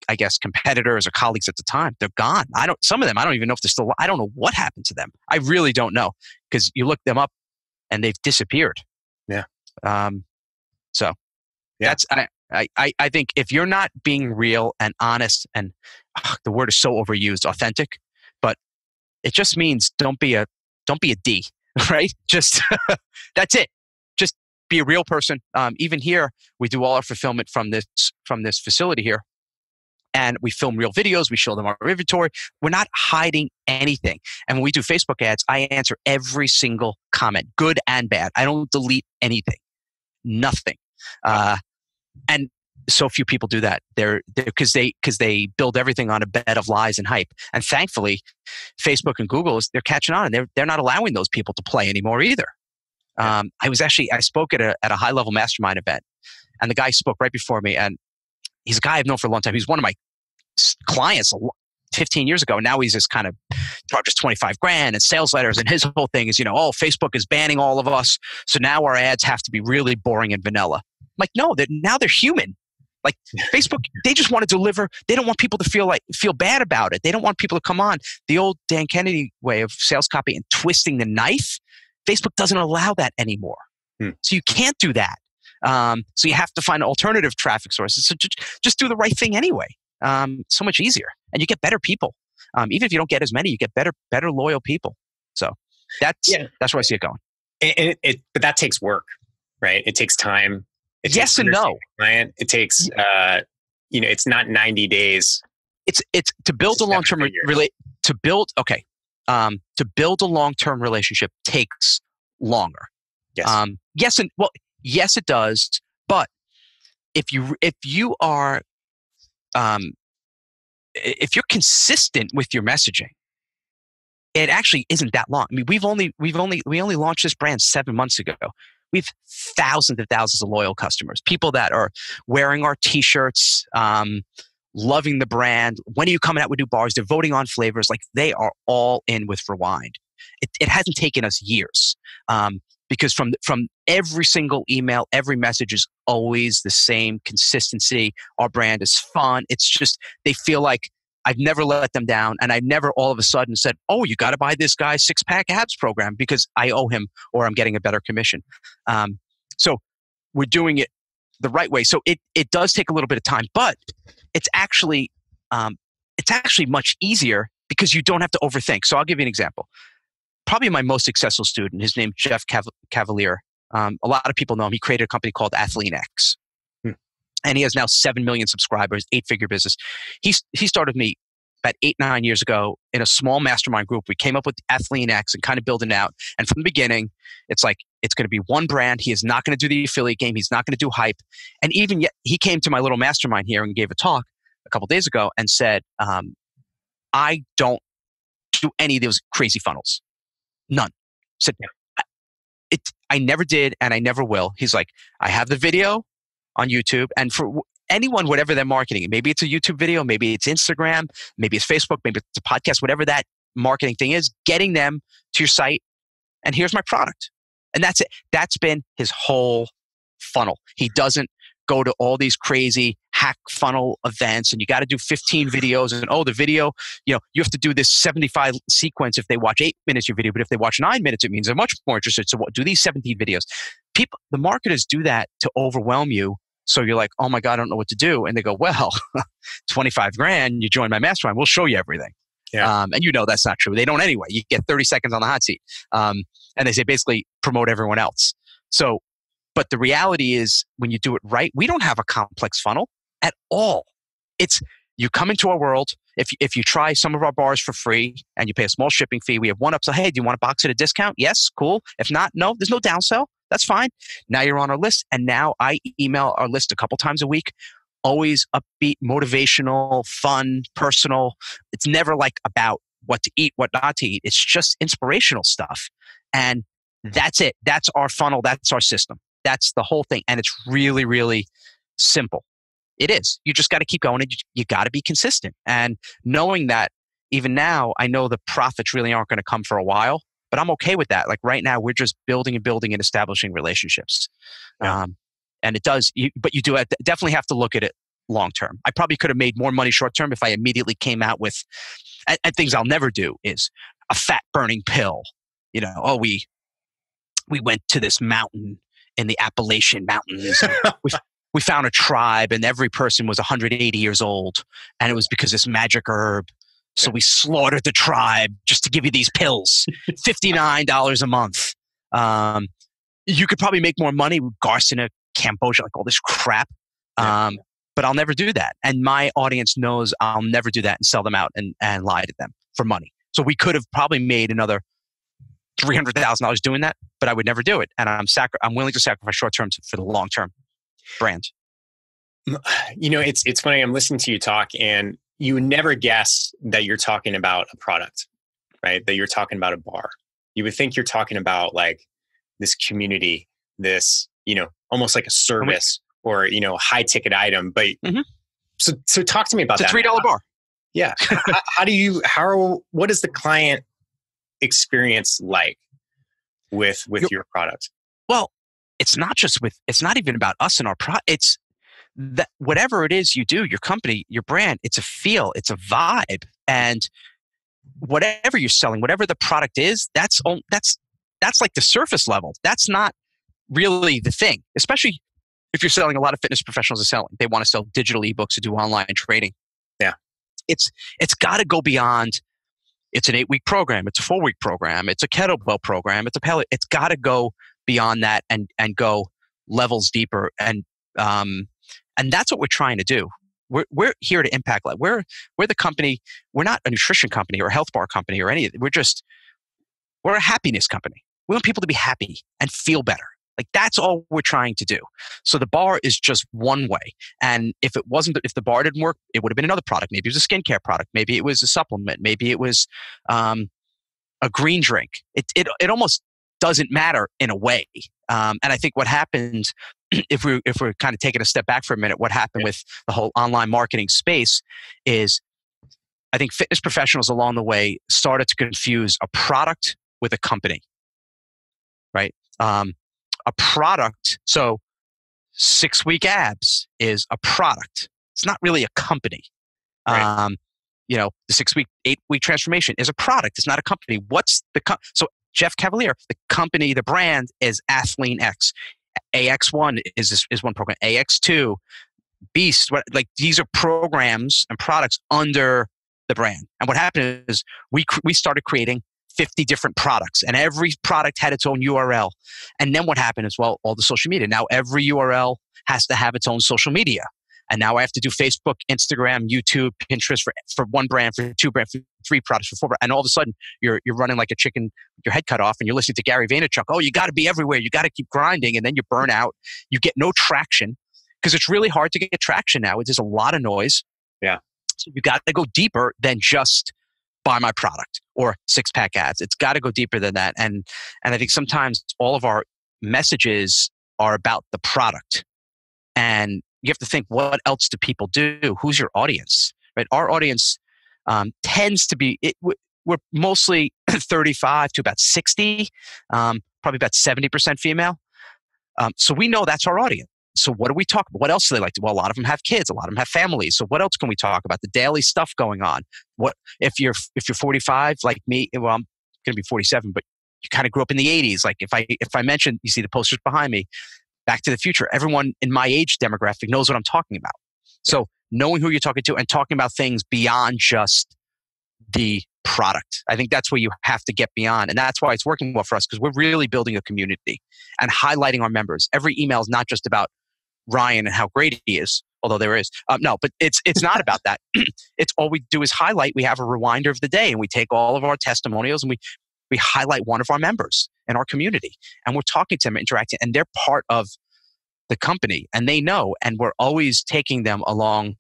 A: I guess competitors or colleagues at the time they're gone. I don't some of them I don't even know if they're still I don't know what happened to them. I really don't know because you look them up and they've disappeared.
B: Yeah. Um
A: so yeah. that's I, I I think if you're not being real and honest and ugh, the word is so overused authentic but it just means don't be a don't be a D, <laughs> right? Just <laughs> that's it Just be a real person. Um, even here, we do all our fulfillment from this from this facility here, and we film real videos. We show them our inventory. We're not hiding anything. And when we do Facebook ads, I answer every single comment, good and bad. I don't delete anything, nothing. Uh, and so few people do that. They're because they because they build everything on a bed of lies and hype. And thankfully, Facebook and Google is they're catching on, and they're they're not allowing those people to play anymore either. Um, I was actually I spoke at a at a high level mastermind event, and the guy spoke right before me, and he's a guy I've known for a long time. He's one of my clients 15 years ago. Now he's just kind of charges 25 grand and sales letters. And <laughs> his whole thing is, you know, oh, Facebook is banning all of us. So now our ads have to be really boring and vanilla. I'm like, no, they're, now they're human. Like Facebook, they just want to deliver. They don't want people to feel like feel bad about it. They don't want people to come on the old Dan Kennedy way of sales copy and twisting the knife. Facebook doesn't allow that anymore. Hmm. So you can't do that. Um, so you have to find alternative traffic sources. So just, just do the right thing anyway. Um, so much easier, and you get better people. Um, even if you don't get as many, you get better, better loyal people. So that's yeah. that's where I see it going.
C: And it, it, but that takes work, right? It takes time. It
A: yes and no.
C: Client. It takes, uh, you know, it's not ninety days.
A: It's it's to build a long term re- relate to build. Okay, um, to build a long term relationship takes longer.
C: Yes. Um,
A: yes, and well, yes, it does. But if you if you are um, if you're consistent with your messaging, it actually isn't that long. I mean, we've only we've only we only launched this brand seven months ago. We've thousands and thousands of loyal customers, people that are wearing our T-shirts, um, loving the brand. When are you coming out with new bars? They're voting on flavors. Like they are all in with Rewind. It, it hasn't taken us years um, because from from every single email, every message is always the same consistency. Our brand is fun. It's just they feel like I've never let them down, and I've never all of a sudden said, "Oh, you got to buy this guy's six pack abs program because I owe him or I'm getting a better commission." Um, so we're doing it the right way. So it it does take a little bit of time, but it's actually um, it's actually much easier because you don't have to overthink. So I'll give you an example. Probably my most successful student, his name is Jeff Cav- Cavaliere. Um, a lot of people know him. He created a company called Athlean-X and he has now 7 million subscribers, eight figure business. He, he started me about eight, nine years ago in a small mastermind group. We came up with Athlean-X and kind of building out. And from the beginning, it's like, it's going to be one brand. He is not going to do the affiliate game. He's not going to do hype. And even yet, he came to my little mastermind here and gave a talk a couple days ago and said, um, I don't do any of those crazy funnels. None. Said, it, I never did and I never will. He's like, I have the video on YouTube. And for anyone, whatever they're marketing, maybe it's a YouTube video, maybe it's Instagram, maybe it's Facebook, maybe it's a podcast, whatever that marketing thing is, getting them to your site. And here's my product. And that's it. That's been his whole funnel. He doesn't go to all these crazy hack funnel events and you got to do 15 videos and oh the video you know you have to do this 75 sequence if they watch eight minutes of your video but if they watch nine minutes it means they're much more interested so what, do these 17 videos people the marketers do that to overwhelm you so you're like, oh my God, I don't know what to do. And they go, well, <laughs> 25 grand, you join my mastermind, we'll show you everything.
C: Yeah.
A: Um, and you know that's not true. They don't anyway. You get 30 seconds on the hot seat. Um, and they say basically promote everyone else. So, but the reality is when you do it right, we don't have a complex funnel at all. It's you come into our world. If, if you try some of our bars for free and you pay a small shipping fee, we have one upsell. Hey, do you want a box at a discount? Yes, cool. If not, no, there's no downsell. That's fine. Now you're on our list. And now I email our list a couple times a week. Always upbeat, motivational, fun, personal. It's never like about what to eat, what not to eat. It's just inspirational stuff. And hmm. that's it. That's our funnel. That's our system. That's the whole thing. And it's really, really simple. It is. You just got to keep going and you, you got to be consistent. And knowing that even now, I know the profits really aren't going to come for a while. But I'm okay with that. Like right now, we're just building and building and establishing relationships. Yeah. Um, and it does, you, but you do definitely have to look at it long term. I probably could have made more money short term if I immediately came out with, and, and things I'll never do is a fat burning pill. You know, oh, we we went to this mountain in the Appalachian Mountains. <laughs> we, we found a tribe, and every person was 180 years old, and it was because this magic herb so we slaughtered the tribe just to give you these pills, <laughs> $59 a month. Um, you could probably make more money with Garcinia, Cambogia, like all this crap. Um, but I'll never do that. And my audience knows I'll never do that and sell them out and, and lie to them for money. So we could have probably made another $300,000 doing that, but I would never do it. And I'm, sacri- I'm willing to sacrifice short term for the long term brand.
C: You know, it's, it's funny. I'm listening to you talk and you never guess that you're talking about a product, right? That you're talking about a bar. You would think you're talking about like this community, this, you know, almost like a service or, you know, high ticket item. But mm-hmm. so, so talk to me about
A: it's
C: that.
A: a $3 bar.
C: Yeah. how, how do you, how, what is the client experience like with, with your product?
A: Well, it's not just with, it's not even about us and our product. It's, that whatever it is you do, your company, your brand, it's a feel, it's a vibe, and whatever you're selling, whatever the product is, that's that's that's like the surface level. That's not really the thing, especially if you're selling. A lot of fitness professionals are selling. They want to sell digital ebooks to do online trading. Yeah. It's it's got to go beyond. It's an eight week program. It's a four week program. It's a kettlebell program. It's a pellet. It's got to go beyond that and and go levels deeper and um and that's what we're trying to do. We're, we're here to impact life. We're, we're the company, we're not a nutrition company or a health bar company or any, we're just, we're a happiness company. We want people to be happy and feel better. Like that's all we're trying to do. So the bar is just one way. And if it wasn't, if the bar didn't work, it would have been another product. Maybe it was a skincare product. Maybe it was a supplement. Maybe it was um, a green drink. It, it, it almost doesn't matter in a way. Um, and I think what happened, if <clears throat> we if we're kind of taking a step back for a minute, what happened yeah. with the whole online marketing space is, I think fitness professionals along the way started to confuse a product with a company. Right, um, a product. So, six week abs is a product. It's not really a company. Right. Um, you know, the six week, eight week transformation is a product. It's not a company. What's the co- so Jeff Cavaliere, the company, the brand is Athlean X. AX1 is this, is one program. AX2, Beast, what, like these are programs and products under the brand. And what happened is we we started creating 50 different products and every product had its own URL. And then what happened is well all the social media. Now every URL has to have its own social media. And now I have to do Facebook, Instagram, YouTube, Pinterest for, for one brand, for two brands, for three products, for four brands. And all of a sudden, you're, you're running like a chicken, your head cut off, and you're listening to Gary Vaynerchuk. Oh, you got to be everywhere. You got to keep grinding. And then you burn out. You get no traction because it's really hard to get traction now. There's a lot of noise.
C: Yeah.
A: So you got to go deeper than just buy my product or six pack ads. It's got to go deeper than that. And, and I think sometimes all of our messages are about the product. And you have to think what else do people do who's your audience right our audience um, tends to be it, we're mostly <clears throat> 35 to about 60 um, probably about 70% female um, so we know that's our audience so what do we talk about what else do they like to well a lot of them have kids a lot of them have families so what else can we talk about the daily stuff going on what if you're if you're 45 like me well i'm going to be 47 but you kind of grew up in the 80s like if i if i mention you see the posters behind me Back to the Future, everyone in my age demographic knows what I'm talking about. So knowing who you're talking to and talking about things beyond just the product. I think that's where you have to get beyond. And that's why it's working well for us because we're really building a community and highlighting our members. Every email is not just about Ryan and how great he is, although there is. Um, no, but it's it's not about that. <clears throat> it's all we do is highlight. We have a reminder of the day and we take all of our testimonials and we we highlight one of our members in our community and we're talking to them, interacting, and they're part of the company and they know. And we're always taking them along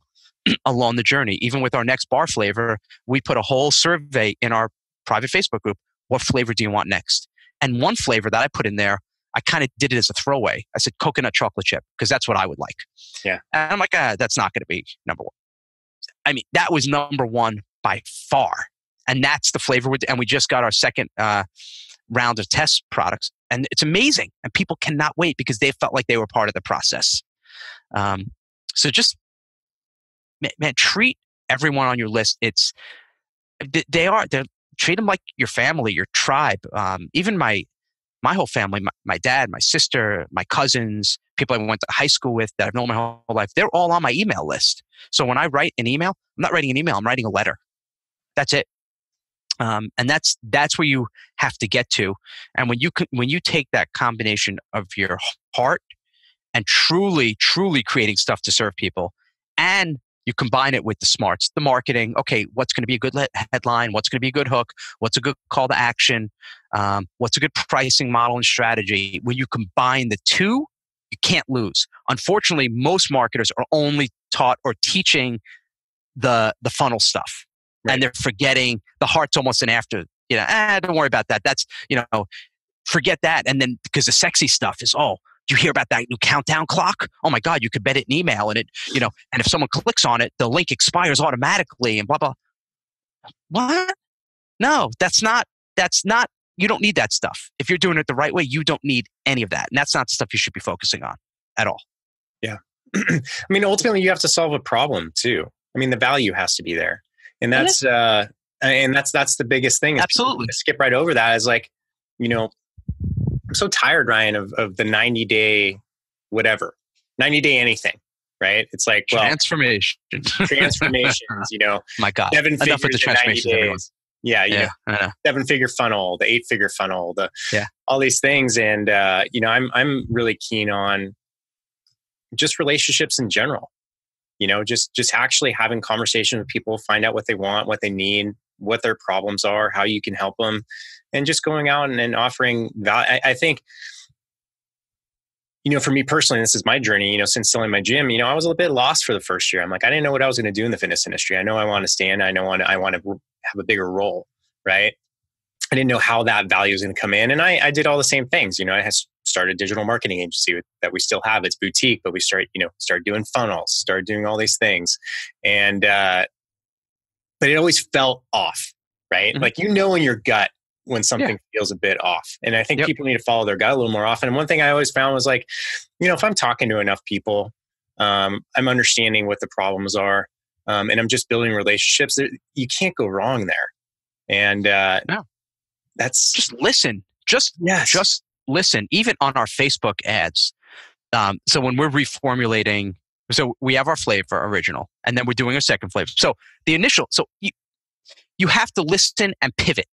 A: <clears throat> along the journey. Even with our next bar flavor, we put a whole survey in our private Facebook group. What flavor do you want next? And one flavor that I put in there, I kind of did it as a throwaway. I said coconut chocolate chip because that's what I would like.
C: Yeah.
A: And I'm like, ah, that's not going to be number one. I mean, that was number one by far. And that's the flavor. And we just got our second uh, round of test products, and it's amazing. And people cannot wait because they felt like they were part of the process. Um, so just man, man, treat everyone on your list. It's they are they treat them like your family, your tribe. Um, even my my whole family, my, my, dad, my sister, my cousins, people I went to high school with that I've known my whole life, they're all on my email list. So when I write an email, I'm not writing an email, I'm writing a letter. That's it. Um, and that's that's where you have to get to. And when you when you take that combination of your heart and truly, truly creating stuff to serve people, and you combine it with the smarts, the marketing. Okay, what's going to be a good headline? What's going to be a good hook? What's a good call to action? Um, what's a good pricing model and strategy? When you combine the two, you can't lose. Unfortunately, most marketers are only taught or teaching the the funnel stuff right. and they're forgetting the heart's almost an after. You know, ah, don't worry about that. That's you know, forget that. And then because the sexy stuff is oh, you hear about that new countdown clock? Oh my God, you could bet it an email and it, you know, and if someone clicks on it, the link expires automatically and blah blah. What? No, that's not. That's not. You don't need that stuff. If you're doing it the right way, you don't need any of that, and that's not the stuff you should be focusing on at all.
C: Yeah, <clears throat> I mean, ultimately, you have to solve a problem too. I mean, the value has to be there and that's uh and that's that's the biggest thing
A: absolutely
C: skip right over that is like you know i'm so tired ryan of, of the 90 day whatever 90 day anything
B: right? It's like well,
A: transformation,
B: transformations. You know, <laughs>
A: my God,
B: seven
A: enough with the
B: transformations. Yeah, you yeah, know, seven figure funnel, the eight figure funnel, the
A: yeah,
B: all these things, and uh, you know, I'm I'm really keen on just relationships in general. You know, just just actually having conversations with people, find out what they want, what they need, what their problems are, how you can help them, and just going out and, and offering value. I, I think you know, for me personally, this is my journey, you know, since selling my gym, you know, I was a little bit lost for the first year. I'm like, I didn't know what I was going to do in the fitness industry. I know I want to stand. I know I want to have a bigger role, right? I didn't know how that value is going to come in. And I, I did all the same things. You know, I started a digital marketing agency that we still have. It's boutique, but we start, you know, started doing funnels, started doing all these things. And, uh, but it always felt off, right? Mm-hmm. Like, you know, in your gut, when something yeah. feels a bit off. And I think yep. people need to follow their gut a little more often. And one thing I always found was like, you know, if I'm talking to enough people, um, I'm understanding what the problems are, um, and I'm just building relationships. You can't go wrong there. And uh,
A: no.
B: that's
A: just listen. Just yes. just listen. Even on our Facebook ads. Um, so when we're reformulating, so we have our flavor original, and then we're doing a second flavor. So the initial, so you you have to listen and pivot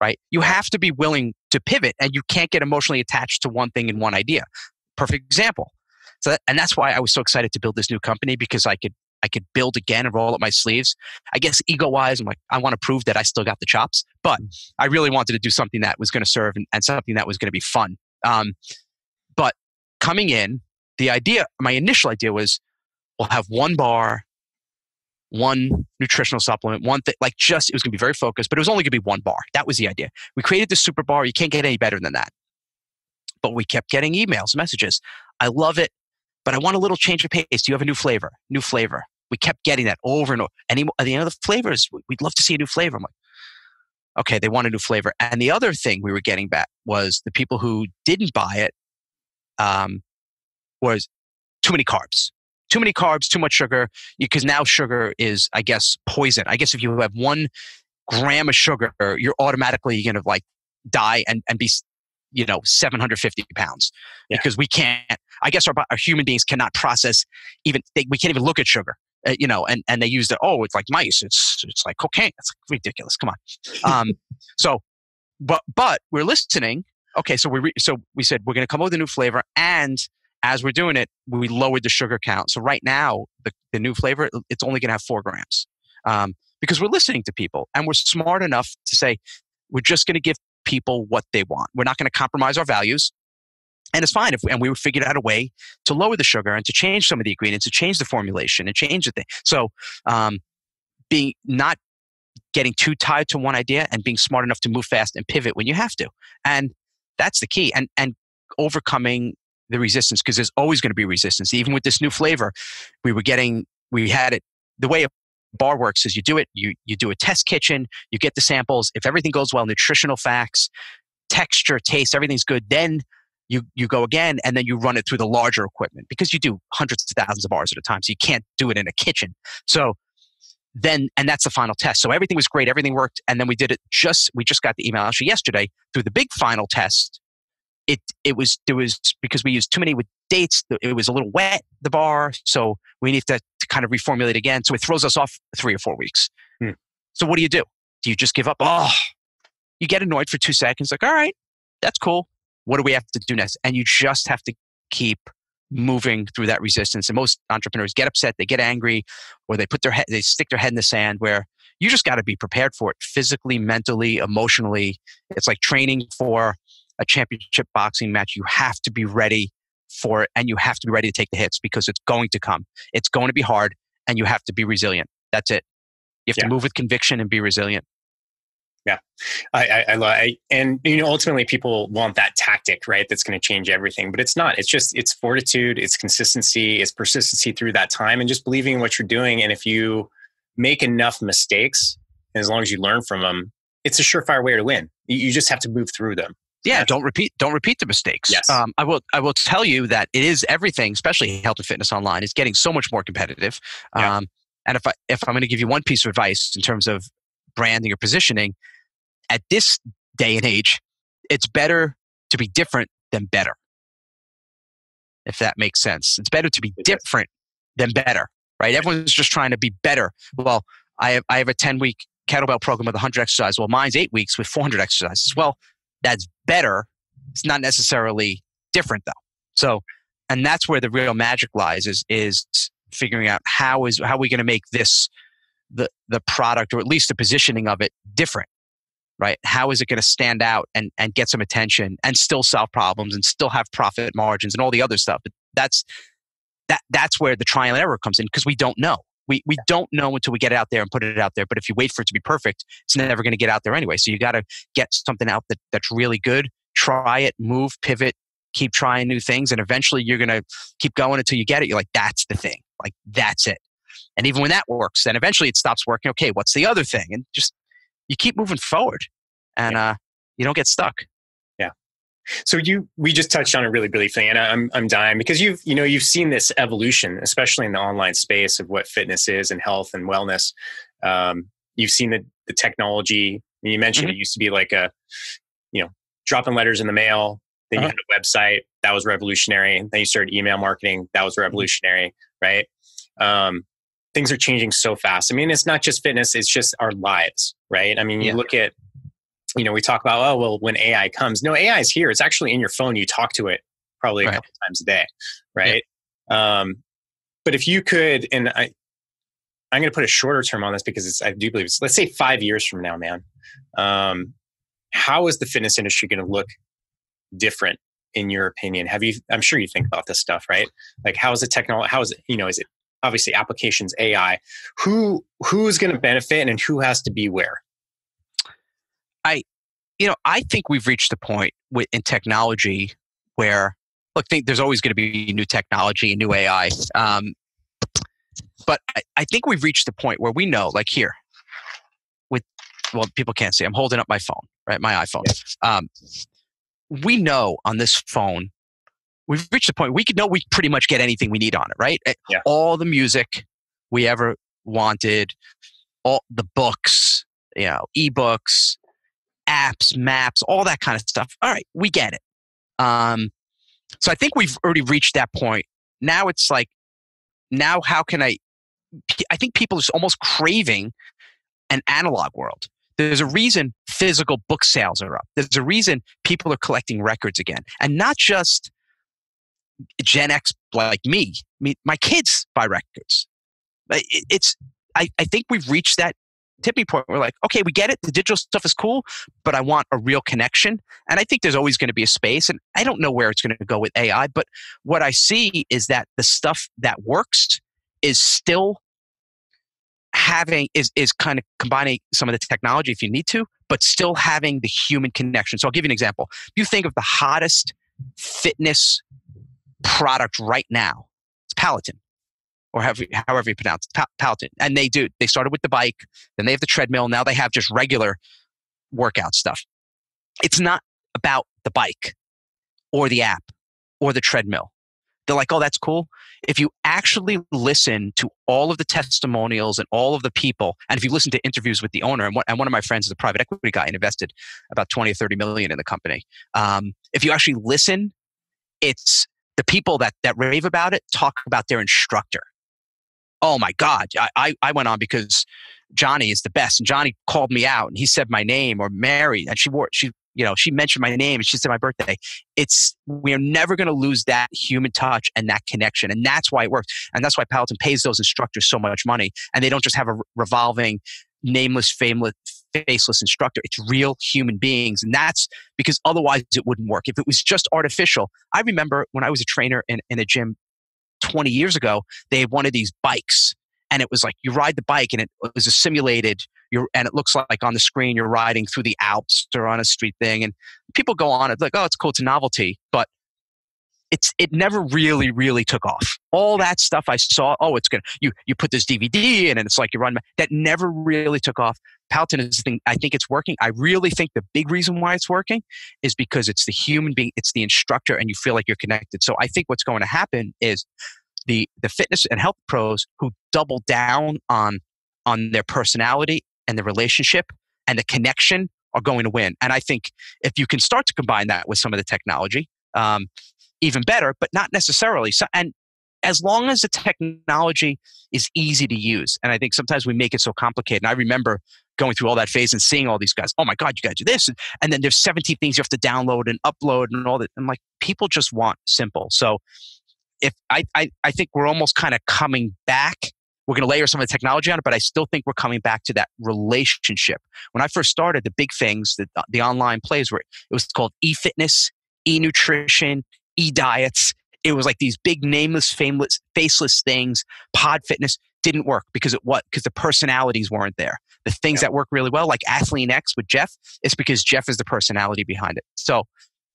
A: right? You have to be willing to pivot and you can't get emotionally attached to one thing and one idea. Perfect example. So that, and that's why I was so excited to build this new company because I could I could build again and roll up my sleeves. I guess ego wise, I'm like, I want to prove that I still got the chops, but I really wanted to do something that was going to serve and, and, something that was going to be fun. Um, but coming in, the idea, my initial idea was we'll have one bar one nutritional supplement, one thing, like just, it was going to be very focused, but it was only going to be one bar. That was the idea. We created the super bar. You can't get any better than that. But we kept getting emails, messages. I love it, but I want a little change of pace. Do you have a new flavor? New flavor. We kept getting that over and over. Any, the other flavors, we'd love to see a new flavor. I'm like, okay, they want a new flavor. And the other thing we were getting back was the people who didn't buy it um, was too many carbs too many carbs, too much sugar, because now sugar is, I guess, poison. I guess if you have one gram of sugar, you're automatically going to like die and, and be, you know, 750 pounds yeah. because we can't, I guess our, our human beings cannot process even, they, we can't even look at sugar. Uh, you know, and, and they use the oh, it's like mice, it's it's like cocaine, it's ridiculous. Come on, um, so, but but we're listening. Okay, so we re- so we said we're going to come up with a new flavor, and as we're doing it, we lowered the sugar count. So right now, the, the new flavor, it's only going to have four grams um, because we're listening to people and we're smart enough to say, we're just going to give people what they want. We're not going to compromise our values. And it's fine if we, and we figured out a way to lower the sugar and to change some of the ingredients, to change the formulation and change the thing. So, um, being not getting too tied to one idea and being smart enough to move fast and pivot when you have to, and that's the key. And and overcoming the resistance because there's always going to be resistance. Even with this new flavor, we were getting, we had it, the way a bar works is you do it, you, you do a test kitchen, you get the samples. If everything goes well, nutritional facts, texture, taste, everything's good, then you, you go again and then you run it through the larger equipment because you do hundreds of thousands of bars at a time. So you can't do it in a kitchen. So then, and that's the final test. So everything was great. Everything worked. And then we did it just, we just got the email actually yesterday through the big final test it it was there was because we used too many with dates. It was a little wet the bar, so we need to, to kind of reformulate again. So it throws us off three or four weeks. Hmm. So what do you do? Do you just give up? Oh, you get annoyed for two seconds, like all right, that's cool. What do we have to do next? And you just have to keep moving through that resistance. And most entrepreneurs get upset, they get angry, or they put their head, they stick their head in the sand. Where you just got to be prepared for it physically, mentally, emotionally. It's like training for a championship boxing match, you have to be ready for it and you have to be ready to take the hits because it's going to come. It's going to be hard and you have to be resilient. That's it. You have yeah. to move with conviction and be resilient.
B: Yeah, I, I, I love, I, and you know, ultimately, people want that tactic, right? That's going to change everything, but it's not. It's just it's fortitude, it's consistency, it's persistency through that time, and just believing in what you're doing. And if you make enough mistakes, and as long as you learn from them, it's a surefire way to win. You just have to move through them
A: yeah don't repeat don't repeat the mistakes
B: yes.
A: Um, i will i will tell you that it is everything especially health and fitness online is getting so much more competitive yeah. um, and if i if i'm going to give you one piece of advice in terms of branding or positioning at this day and age it's better to be different than better if that makes sense it's better to be it different than better, right? Everyone's just trying to be better. Well, I have, I have a 10 week kettlebell program with 100 exercises. Well, mine's eight weeks with 400 exercises. Well, that's better. It's not necessarily different though. So, and that's where the real magic lies is, is figuring out how is, how are we going to make this, the, the product or at least the positioning of it different right? How is it going to stand out and, and get some attention and still solve problems and still have profit margins and all the other stuff? But that's that that's where the trial and error comes in because we don't know. We we don't know until we get it out there and put it out there. But if you wait for it to be perfect, it's never going to get out there anyway. So you got to get something out that, that's really good. Try it, move, pivot, keep trying new things, and eventually you're going to keep going until you get it. You're like, that's the thing. Like that's it. And even when that works, then eventually it stops working. Okay, what's the other thing? And just you keep moving forward and uh, you don't get stuck.
B: So you, we just touched on it really briefly, and I'm I'm dying because you've you know you've seen this evolution, especially in the online space of what fitness is and health and wellness. Um, you've seen the the technology. You mentioned mm-hmm. it used to be like a, you know, dropping letters in the mail. Then uh-huh. you had a website that was revolutionary. Then you started email marketing that was mm-hmm. revolutionary, right? Um, things are changing so fast. I mean, it's not just fitness; it's just our lives, right? I mean, you yeah. look at, you know, we talk about oh well, when AI comes, no, AI is here. It's actually in your phone. You talk to it probably a right. couple times a day, right? Yeah. Um, but if you could, and I, I'm going to put a shorter term on this because it's, I do believe it's, let's say five years from now, man. Um, how is the fitness industry going to look different in your opinion? Have you, I'm sure you think about this stuff, right? Like how is the technology, how is it, you know, is it obviously applications AI. Who who's going to benefit and who has to be where?
A: You know, I think we've reached the point with, in technology where look, think there's always going to be new technology and new AI. Um, but I, I think we've reached the point where we know, like here, with well, people can't see. I'm holding up my phone, right? My iPhone. Um, we know on this phone we've reached the point we could know we pretty much get anything we need on it, right? Yeah. All the music we ever wanted, all the books, you know, ebooks, apps, maps, all that kind of stuff. All right, we get it. Um, so I think we've already reached that point. Now it's like, now how can I? I think people are almost craving an analog world. There's a reason physical book sales are up. There's a reason people are collecting records again, and not just Gen X like me, me my kids buy records. It's I, I think we've reached that tipping point. We're like, okay, we get it. The digital stuff is cool, but I want a real connection. And I think there's always going to be a space. And I don't know where it's going to go with AI, but what I see is that the stuff that works is still having is is kind of combining some of the technology if you need to, but still having the human connection. So I'll give you an example. You think of the hottest fitness product right now. It's Peloton, or however, however you pronounce it, Peloton. And they do. They started with the bike, then they have the treadmill. Now they have just regular workout stuff. It's not about the bike or the app or the treadmill. They're like, oh, that's cool. If you actually listen to all of the testimonials and all of the people, and if you listen to interviews with the owner, and, and one of my friends is a private equity guy and invested about 20 or 30 million in the company. Um, if you actually listen, it's the people that, that rave about it talk about their instructor. Oh my God. I, I, I went on because Johnny is the best. And Johnny called me out and he said my name or Mary. And she wore, she, you know, she mentioned my name and she said my birthday. It's, we're never going to lose that human touch and that connection. And that's why it works. And that's why Peloton pays those instructors so much money. And they don't just have a revolving, nameless, fameless, faceless instructor. It's real human beings. And that's because otherwise it wouldn't work. If it was just artificial, I remember when I was a trainer in, in a gym 20 years ago, they had one of these bikes. And it was like you ride the bike and it was a simulated, you're, and it looks like on the screen you're riding through the Alps or on a street thing. And people go on it like, oh, it's cool, it's a novelty. But it's it never really really took off all that stuff i saw oh it's gonna you you put this dvd in and it's like you run that never really took off Peloton is the thing. I think it's working. I really think the big reason why it's working is because it's the human being, it's the instructor, and you feel like you're connected. So I think what's going to happen is the the fitness and health pros who double down on on their personality and the relationship and the connection are going to win. And I think if you can start to combine that with some of the technology, um, even better, but not necessarily. So, and as long as the technology is easy to use. And I think sometimes we make it so complicated. And I remember going through all that phase and seeing all these guys, oh my God, you got to do this. And then there's 17 things you have to download and upload and all that. I'm like, people just want simple. So if I, I, I think we're almost kind of coming back. We're going to layer some of the technology on it, but I still think we're coming back to that relationship. When I first started, the big things, the, the online plays were, it was called e-fitness, e-nutrition, e-diets. It was like these big nameless, fameless, faceless things. Pod fitness didn't work because it what because the personalities weren't there. The things yeah. that work really well, like Athlean X with Jeff, is because Jeff is the personality behind it. So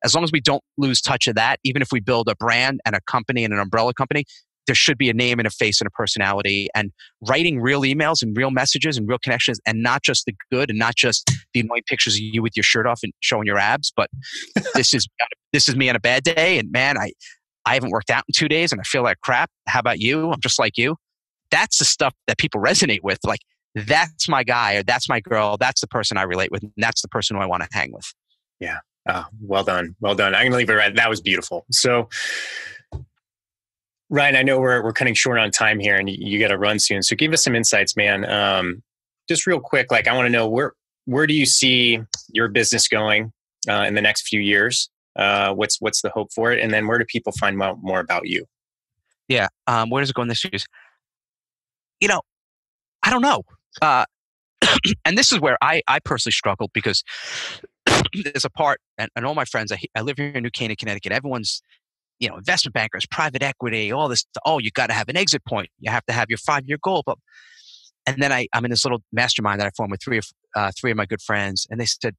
A: as long as we don't lose touch of that, even if we build a brand and a company and an umbrella company, there should be a name and a face and a personality. And writing real emails and real messages and real connections and not just the good and not just the annoying pictures of you with your shirt off and showing your abs but <laughs> this is this is me on a bad day and man i i haven't worked out in two days and i feel like crap. How about you? I'm just like you. That's the stuff that people resonate with like that's my guy or that's my girl that's the person i relate with and that's the person who i want to hang with.
C: Yeah oh, well done well done i'm gonna leave it right that was beautiful so Ryan, I know we're we're cutting short on time here, and you, you got to run soon. So give us some insights, man. Um, just real quick, like I want to know where where do you see your business going uh, in the next few years? Uh, what's what's the hope for it, and then where do people find out more about you?
A: Yeah, um, where does it go in this years? You know, I don't know. Uh, <coughs> and this is where I I personally struggled because <coughs> there's a part, and, and all my friends. I, I live here in New Canaan, Connecticut. Everyone's you know, investment bankers, private equity, all this. Oh, you got to have an exit point. You have to have your five year goal. But and then I, I'm in this little mastermind that I formed with three of uh, three of my good friends, and they said,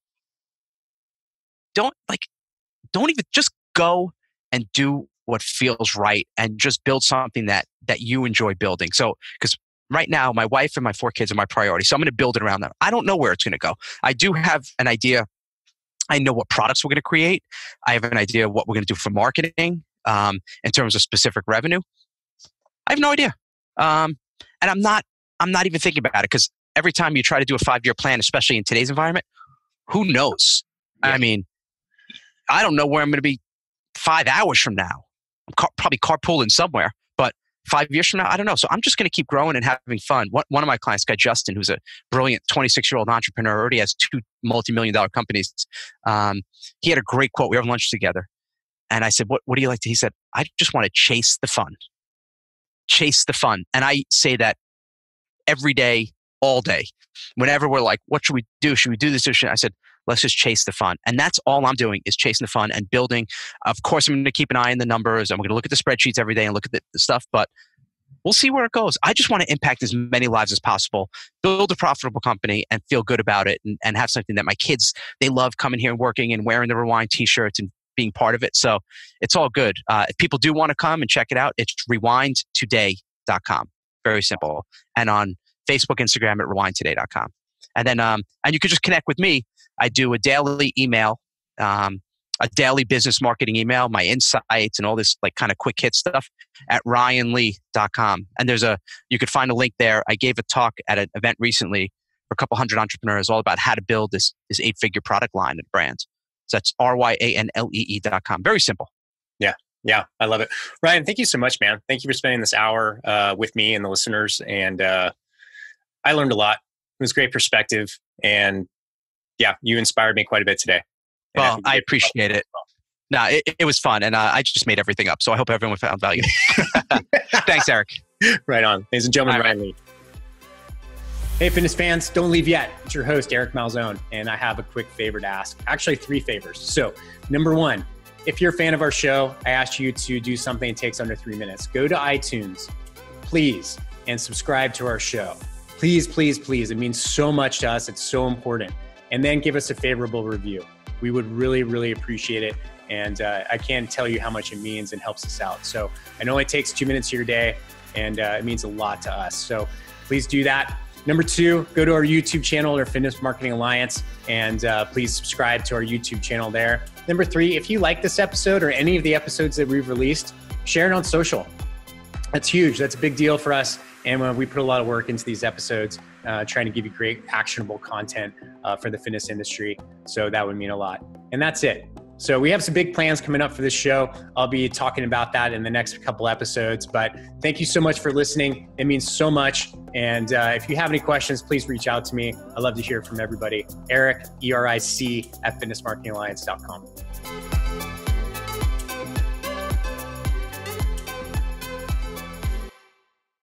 A: "Don't like, don't even just go and do what feels right, and just build something that that you enjoy building." So, because right now my wife and my four kids are my priority, so I'm going to build it around them. I don't know where it's going to go. I do have an idea I know what products we're going to create. I have an idea of what we're going to do for marketing um, in terms of specific revenue. I have no idea, um, and I'm not. I'm not even thinking about it because every time you try to do a five year plan, especially in today's environment, who knows? Yeah. I mean, I don't know where I'm going to be five hours from now. I'm car- probably carpooling somewhere, five years from now, I don't know. So I'm just going to keep growing and having fun. One, one of my clients, guy Justin, who's a brilliant 26 year old entrepreneur, already has two multi million dollar companies. Um, he had a great quote. We were lunch together. And I said, what, what do you like to? He said, I just want to chase the fun. Chase the fun. And I say that every day, all day. Whenever we're like, what should we do? Should we do this? Should I said, let's just chase the fun. And that's all I'm doing is chasing the fun and building. Of course, I'm going to keep an eye on the numbers. I'm going to look at the spreadsheets every day and look at the, the stuff, but we'll see where it goes. I just want to impact as many lives as possible, build a profitable company and feel good about it and, and have something that my kids, they love coming here and working and wearing the Rewind t-shirts and being part of it. So it's all good. Uh, if people do want to come and check it out, it's rewindtoday.com. Very simple. And on Facebook, Instagram at rewindtoday.com. And then, um, and you could just connect with me. I do a daily email, um, a daily business marketing email, my insights and all this like kind of quick hit stuff at ryanlee.com. And there's a, you could find a link there. I gave a talk at an event recently for a couple hundred entrepreneurs all about how to build this, this eight figure product line and brand. So that's R Y A N L E E dot com. Very simple.
C: Yeah. Yeah. I love it. Ryan, thank you so much, man. Thank you for spending this hour uh, with me and the listeners. And uh, I learned a lot. It was great perspective. And yeah, you inspired me quite a bit today.
A: well, I, I appreciate it. Well. No, it, it, was fun, and uh, I just made everything up. So I hope everyone found value. <laughs> <laughs> Thanks, Eric.
C: Right on, ladies and gentlemen. Ryan Lee.
B: Hey, fitness fans, don't leave yet. It's your host, Eric Malzone, and I have a quick favor to ask. Actually, three favors. So, number one, if you're a fan of our show, I ask you to do something that takes under three minutes. Go to iTunes, please, and subscribe to our show. Please, please, please. It means so much to us. It's so important. And then give us a favorable review. We would really, really appreciate it. And uh, I can't tell you how much it means and helps us out. So it only takes two minutes of your day, and uh, it means a lot to us. So please do that. Number two, go to our YouTube channel or Fitness Marketing Alliance and uh, please subscribe to our YouTube channel there. Number three, if you like this episode or any of the episodes that we've released, share it on social. That's huge. That's a big deal for us. And we put a lot of work into these episodes, uh, trying to give you great, actionable content uh, for the fitness industry. So that would mean a lot. And that's it. So we have some big plans coming up for this show. I'll be talking about that in the next couple episodes. But thank you so much for listening. It means so much. And uh, if you have any questions, please reach out to me. I love to hear from everybody. Eric, E R I C, at fitnessmarketingalliance.com.